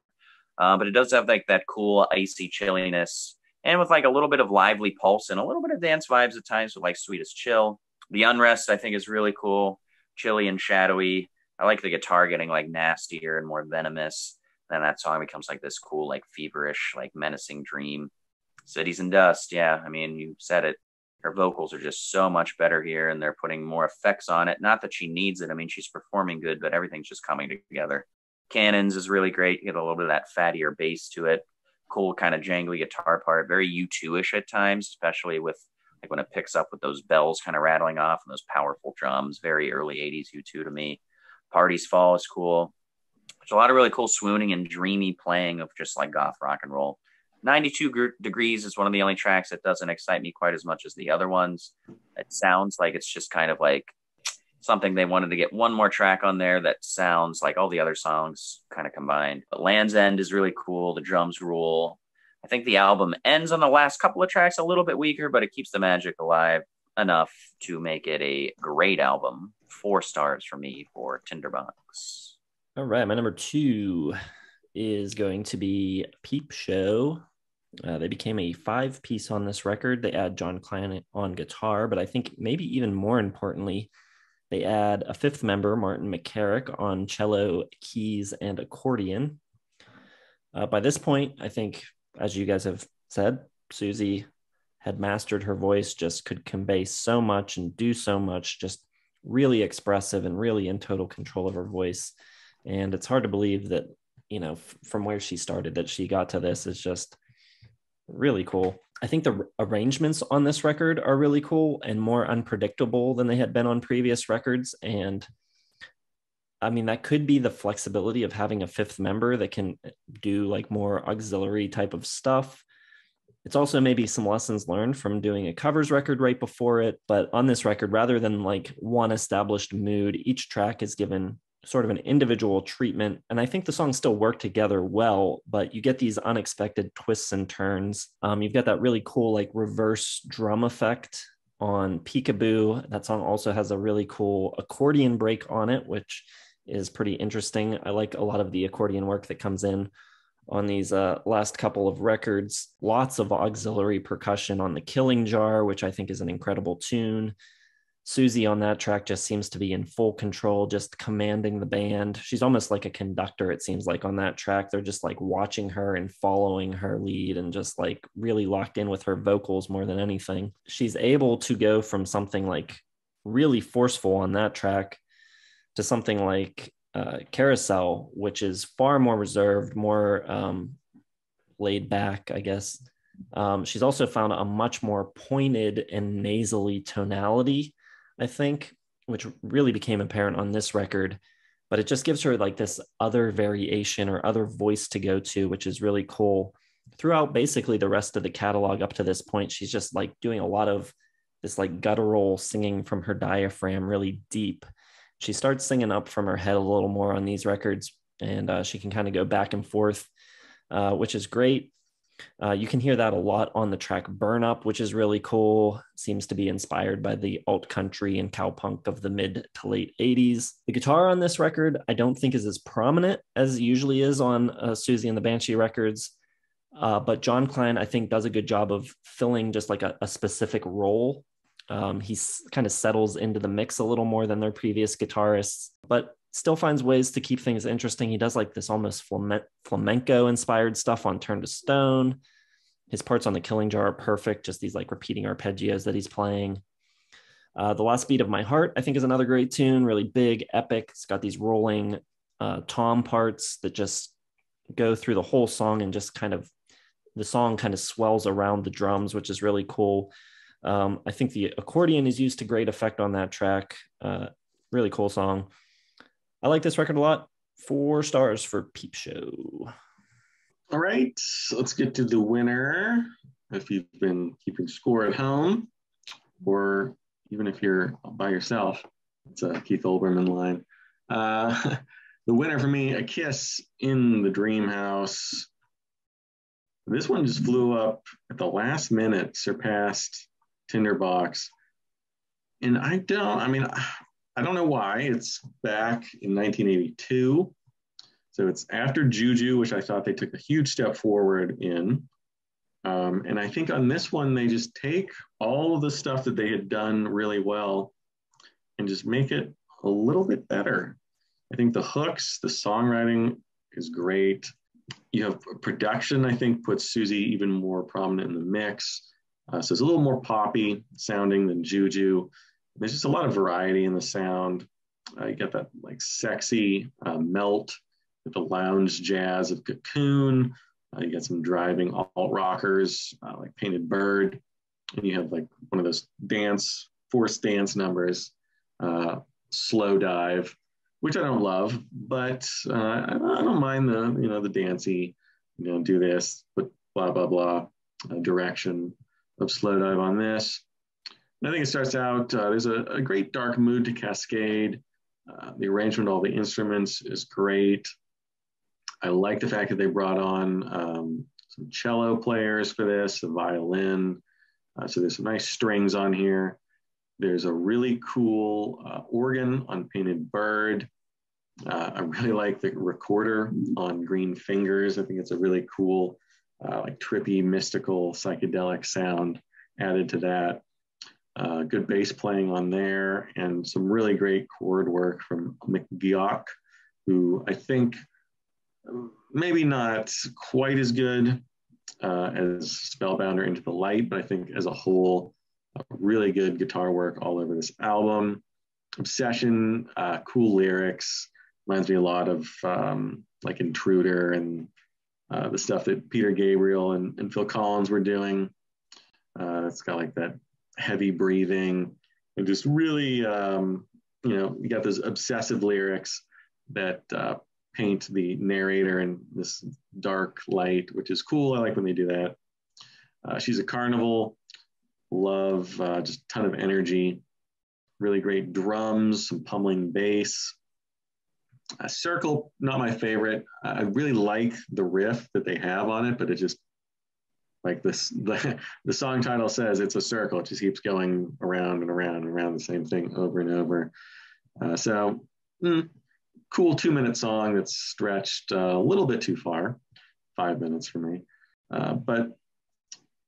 Uh, but it does have like that cool icy chilliness and with like a little bit of lively pulse and a little bit of dance vibes at times with like sweetest chill. The unrest I think is really cool, chilly and shadowy. I like the guitar getting like nastier and more venomous. Then that song becomes like this cool, like feverish, like menacing dream. Cities in Dust, yeah. I mean, you said it. Her vocals are just so much better here, and they're putting more effects on it. Not that she needs it. I mean, she's performing good, but everything's just coming together. Cannons is really great. You get a little bit of that fattier bass to it. Cool, kind of jangly guitar part. Very U2 ish at times, especially with like when it picks up with those bells kind of rattling off and those powerful drums. Very early 80s U2 to me. Parties Fall is cool. There's a lot of really cool swooning and dreamy playing of just like goth rock and roll. 92 gr- Degrees is one of the only tracks that doesn't excite me quite as much as the other ones. It sounds like it's just kind of like something they wanted to get one more track on there that sounds like all the other songs kind of combined. But Land's End is really cool. The drums rule. I think the album ends on the last couple of tracks a little bit weaker, but it keeps the magic alive enough to make it a great album. Four stars for me for Tinderbox. All right, my number two is going to be Peep Show. Uh, they became a five piece on this record. They add Jon Klein on guitar, but I think maybe even more importantly, they add a fifth member, Martin McCarrick, on cello, keys, and accordion. Uh, by this point, I think, as you guys have said, Siouxsie had mastered her voice, just could convey so much and do so much, just really expressive and really in total control of her voice. And it's hard to believe that, you know, f- from where she started, that she got to this is just really cool. I think the arrangements on this record are really cool and more unpredictable than they had been on previous records. And I mean, that could be the flexibility of having a fifth member that can do like more auxiliary type of stuff. It's also maybe some lessons learned from doing a covers record right before it. But on this record, rather than like one established mood, each track is given sort of an individual treatment. And I think the songs still work together well, but you get these unexpected twists and turns. Um, you've got that really cool, like reverse drum effect on Peekaboo. That song also has a really cool accordion break on it, which is pretty interesting. I like a lot of the accordion work that comes in on these uh, last couple of records. Lots of auxiliary percussion on the Killing Jar, which I think is an incredible tune. Siouxsie on that track just seems to be in full control, just commanding the band. She's almost like a conductor, it seems like on that track. They're just like watching her and following her lead and just like really locked in with her vocals more than anything. She's able to go from something like really forceful on that track to something like uh, Carousel, which is far more reserved, more um, laid back, I guess. Um, she's also found a much more pointed and nasally tonality I think, which really became apparent on this record. But it just gives her like this other variation or other voice to go to, which is really cool. Throughout basically the rest of the catalog up to this point, she's just like doing a lot of this like guttural singing from her diaphragm really deep. She starts singing up from her head a little more on these records, and uh, she can kind of go back and forth, uh, which is great. Uh, you can hear that a lot on the track Burn Up, which is really cool. Seems to be inspired by the alt country and cowpunk of the mid to late 80s. The guitar on this record, I don't think is as prominent as it usually is on uh, Siouxsie and the Banshee records. Uh, but Jon Klein, I think, does a good job of filling just like a, a specific role. Um, he kind of settles into the mix a little more than their previous guitarists, but still finds ways to keep things interesting. He does like this almost flamenco inspired stuff on Turn to Stone. His parts on the Killing Jar are perfect, just these like repeating arpeggios that he's playing. Uh, the Last Beat of My Heart, I think, is another great tune, really big, epic. It's got these rolling uh, tom parts that just go through the whole song and just kind of the song kind of swells around the drums, which is really cool. Um, I think the accordion is used to great effect on that track. Uh, really cool song. I like this record a lot. Four stars for Peep Show. All right, let's get to the winner. If you've been keeping score at home, or even if you're by yourself, it's a Keith Olbermann line. Uh, the winner for me, A Kiss in the Dream House. This one just flew up at the last minute, surpassed Tinderbox. And I don't, I mean, I don't know why. It's back in 1982. So it's after Juju, which I thought they took a huge step forward in. Um, and I think on this one, they just take all of the stuff that they had done really well and just make it a little bit better. I think the hooks, the songwriting is great. You have production, I think, puts Siouxsie even more prominent in the mix. Uh, so it's a little more poppy sounding than Juju there's just a lot of variety in the sound. Uh, you get that like sexy uh, melt with the lounge jazz of Cocoon. Uh, you got some driving alt rockers uh, like Painted Bird, and you have like one of those dance forced dance numbers, uh, Slow Dive, which I don't love, but I, I, don't mind the you know the dancey, you know, do this, but blah blah blah direction of Slow Dive on this. And I think it starts out. Uh, there's a, a, great dark mood to Cascade. the arrangement of all the instruments is great. I like the fact that they brought on um, some cello players for this, a violin. Uh, so there's some nice strings on here. There's a really cool uh, organ on Painted Bird. Uh, I really like the recorder on Green Fingers. I think it's a really cool, uh, like trippy, mystical, psychedelic sound added to that. Uh, good bass playing on there, and some really great chord work from McGeoch, who I think maybe not quite as good uh, as Spellbound or Into the Light, but I think as a whole, really good guitar work all over this album. Obsession, uh, cool lyrics, reminds me a lot of um, like Intruder and uh, the stuff that Peter Gabriel and, and Phil Collins were doing. Uh, it's got like that heavy breathing and just really, um, you know, you got those obsessive lyrics that uh, paint the narrator in this dark light, which is cool. I like when they do that. Uh, she's a carnival, love, uh, just a ton of energy, really great drums, some pummeling bass. A circle, not my favorite. I really like the riff that they have on it, but it just like this the, the song title says it's a circle. It just keeps going around and around and around the same thing over and over. Uh, so mm, cool two minute song that's stretched uh, a little bit too far, five minutes for me. Uh, but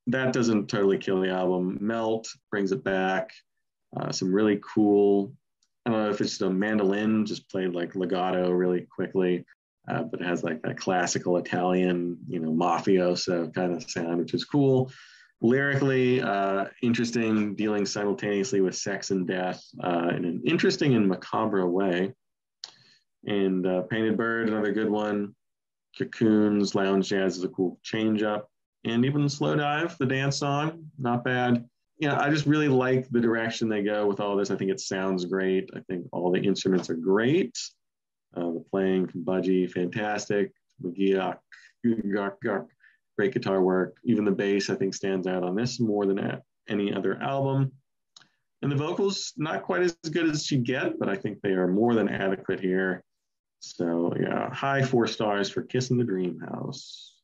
that doesn't totally kill the album. Melt brings it back. Uh, some really cool, I don't know if it's a mandolin just played like legato really quickly, uh, but it has like that classical Italian, you know, mafioso kind of sound, which is cool. Lyrically, uh, interesting, dealing simultaneously with sex and death uh, in an interesting and macabre way. And uh, Painted Bird, another good one. Cocoons, Lounge Jazz is a cool change up. And even Slow Dive, the dance song, not bad. Yeah, I just really like the direction they go with all this. I think it sounds great. I think all the instruments are great. Uh, the playing from Budgie, fantastic. McGeoch, great guitar work. Even the bass, I think, stands out on this more than any other album. And the vocals, not quite as good as you get, but I think they are more than adequate here. So yeah, high four stars for Kiss in the Dream House.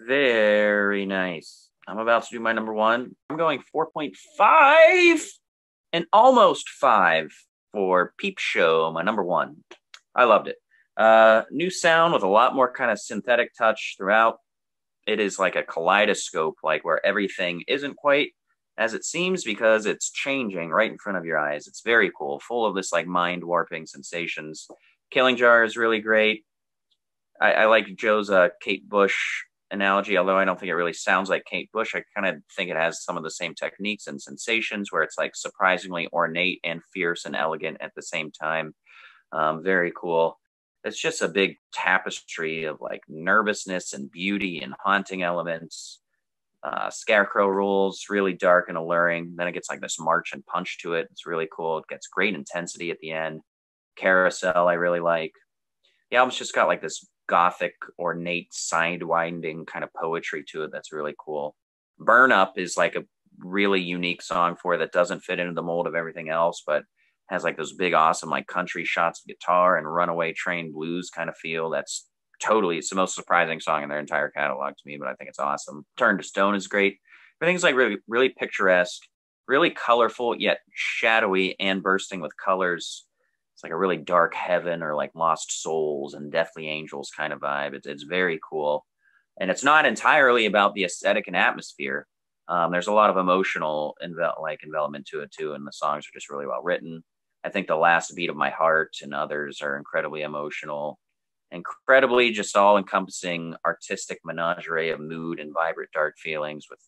Very nice. I'm about to do my number one. I'm going 4.5 and almost five for Peep Show, my number one. I loved it. Uh, new sound with a lot more kind of synthetic touch throughout. It is like a kaleidoscope, like where everything isn't quite as it seems because it's changing right in front of your eyes. It's very cool, full of this like mind warping sensations Killing Jar is really great. I, I like Joe's uh, Kate Bush analogy, although I don't think it really sounds like Kate Bush. I kind of think it has some of the same techniques and sensations where it's like surprisingly ornate and fierce and elegant at the same time. Um, very cool. It's just a big tapestry of like nervousness and beauty and haunting elements. Uh, Scarecrow rules, really dark and alluring. Then it gets like this march and punch to it. It's really cool. It gets great intensity at the end. Carousel, I really like. The album's just got like this gothic, ornate, sidewinding kind of poetry to it that's really cool. Burn Up is like a really unique song for it that doesn't fit into the mold of everything else, but has like those big, awesome, like country shots of guitar and runaway train blues kind of feel. That's totally, it's the most surprising song in their entire catalog to me, but I think it's awesome. Turn to Stone is great. Everything's like really, really picturesque, really colorful, yet shadowy and bursting with colors like a really dark heaven or like lost souls and deathly angels kind of vibe. It's, it's very cool. And it's not entirely about the aesthetic and atmosphere. Um, there's a lot of emotional envel- like envelopment to it too, and the songs are just really well written. I think the last beat of my heart and others are incredibly emotional, incredibly just all encompassing artistic menagerie of mood and vibrant dark feelings with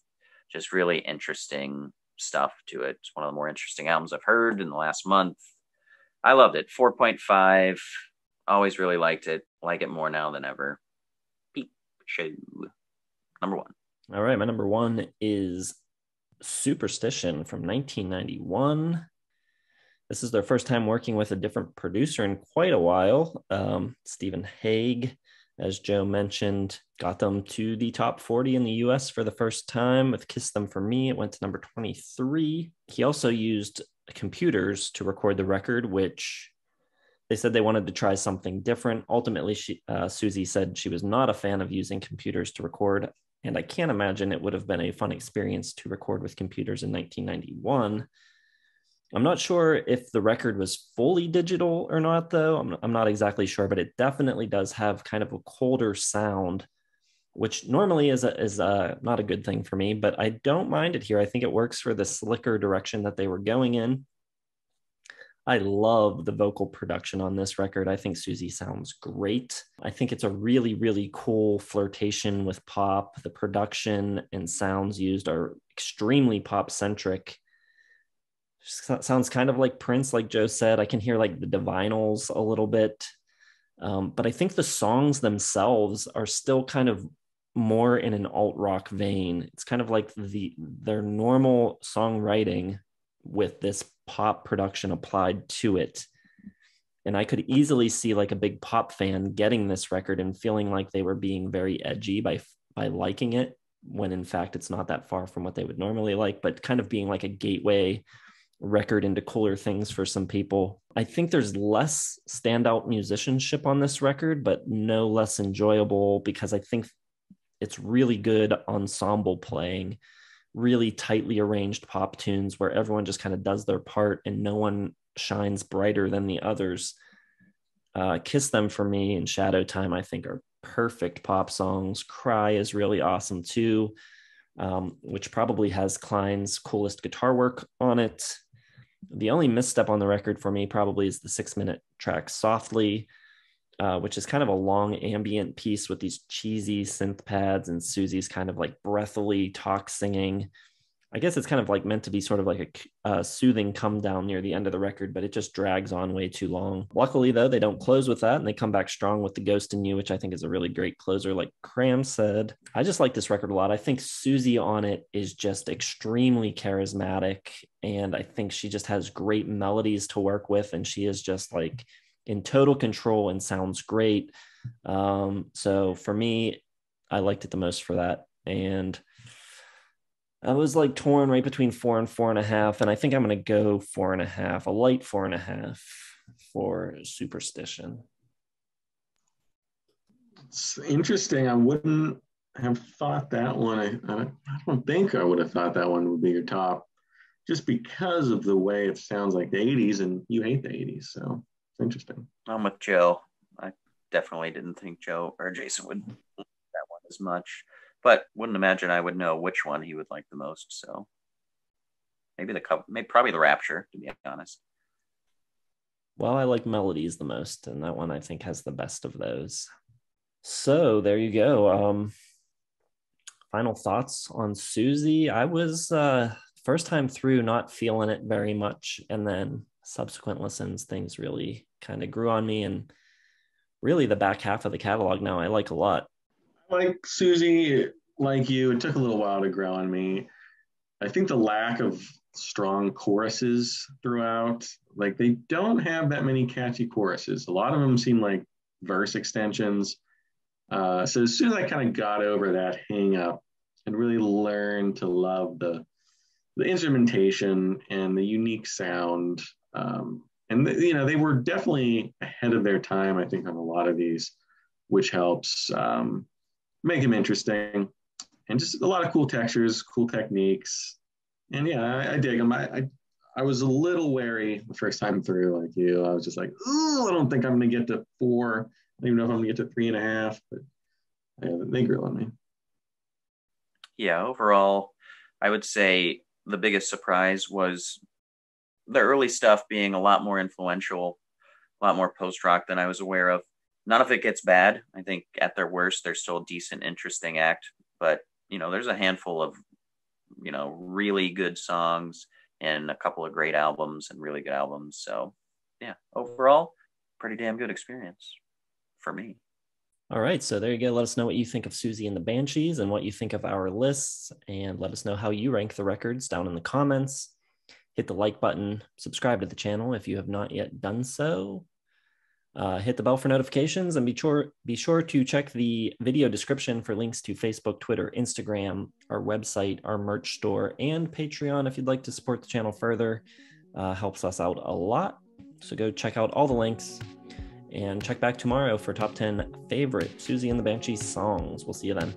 just really interesting stuff to it. It's one of the more interesting albums I've heard in the last month. I loved it. 4.5. Always really liked it. Like it more now than ever. Peep Show. Number one. All right. My number one is Superstition from 1991. This is their first time working with a different producer in quite a while. Um, Stephen Hague, as Joe mentioned, got them to the top 40 in the US for the first time with Kiss Them For Me. It went to number 23. He also used computers to record the record, which they said they wanted to try something different. Ultimately, she, uh, Siouxsie said she was not a fan of using computers to record. And I can't imagine it would have been a fun experience to record with computers in 1991. I'm not sure if the record was fully digital or not, though. I'm, I'm not exactly sure, but it definitely does have kind of a colder sound, which normally is a, is a, not a good thing for me, but I don't mind it here. I think it works for the slicker direction that they were going in. I love the vocal production on this record. I think Siouxsie sounds great. I think it's a really, really cool flirtation with pop. The production and sounds used are extremely pop centric. Sounds kind of like Prince, like Joe said. I can hear like the Divinyls a little bit. Um, but I think the songs themselves are still kind of more in an alt rock vein. It's kind of like the their normal songwriting with this pop production applied to it. And I could easily see like a big pop fan getting this record and feeling like they were being very edgy by by liking it when in fact it's not that far from what they would normally like, but kind of being like a gateway record into cooler things for some people. I think there's less standout musicianship on this record, but no less enjoyable because I think it's really good ensemble playing really tightly arranged pop tunes where everyone just kind of does their part and no one shines brighter than the others. Uh, Kiss Them for Me and Shadow Time, I think, are perfect pop songs. Cry is really awesome too, um, which probably has Klein's coolest guitar work on it. The only misstep on the record for me probably is the six minute track Softly, uh, which is kind of a long ambient piece with these cheesy synth pads and Siouxsie's kind of like breathily talk singing. I guess it's kind of like meant to be sort of like a, a, soothing come down near the end of the record, but it just drags on way too long. Luckily, though, they don't close with that and they come back strong with The Ghost in You, which I think is a really great closer. Like Cram said, I just like this record a lot. I think Siouxsie on it is just extremely charismatic. And I think she just has great melodies to work with. And she is just like, in total control and sounds great. Um, so for me, I liked it the most for that. And I was like torn right between four and four and a half. And I think I'm going to go four and a half, a light four and a half for Superstition. It's interesting. I wouldn't have thought that one. I, I don't think I would have thought that one would be your top just because of the way it sounds like the 80s and you hate the 80s. So interesting. I'm with Joe. I definitely didn't think Joe or Jason would like that one as much, but wouldn't imagine I would know which one he would like the most. So maybe the cover, maybe probably the Rapture, to be honest. Well, I like melodies the most, and that one I think has the best of those. So there you go. Um, final thoughts on Siouxsie. I was uh, first time through not feeling it very much, and then subsequent listens, things really kind of grew on me. And really, the back half of the catalog now I like a lot. Like Susie, like you, it took a little while to grow on me. I think the lack of strong choruses throughout, like they don't have that many catchy choruses. A lot of them seem like verse extensions. Uh, so as soon as I kind of got over that hang up and really learned to love the the instrumentation and the unique sound um, and you know they were definitely ahead of their time, I think, on a lot of these, which helps um, make them interesting, and just a lot of cool textures, cool techniques, and yeah, I, I dig them. I, I I was a little wary the first time through, like you. I was just like, oh, I don't think I'm going to get to four. I don't even know if I'm to get to three and a half, but yeah, they grew on me. Yeah, overall, I would say the biggest surprise was the early stuff being a lot more influential, a lot more post rock than I was aware of. None of it gets bad. I think at their worst, they're still a decent, interesting act. But you know, there's a handful of you know really good songs and a couple of great albums and really good albums. So yeah, overall, pretty damn good experience for me. All right, so there you go. Let us know what you think of Siouxsie and the Banshees and what you think of our lists, and let us know how you rank the records down in the comments. Hit the like button, subscribe to the channel if you have not yet done so. Uh, hit the bell for notifications and be sure be sure to check the video description for links to Facebook, Twitter, Instagram, our website, our merch store, and Patreon if you'd like to support the channel further. Uh, helps us out a lot. So go check out all the links and check back tomorrow for top 10 favorite Siouxsie and the Banshees songs. We'll see you then.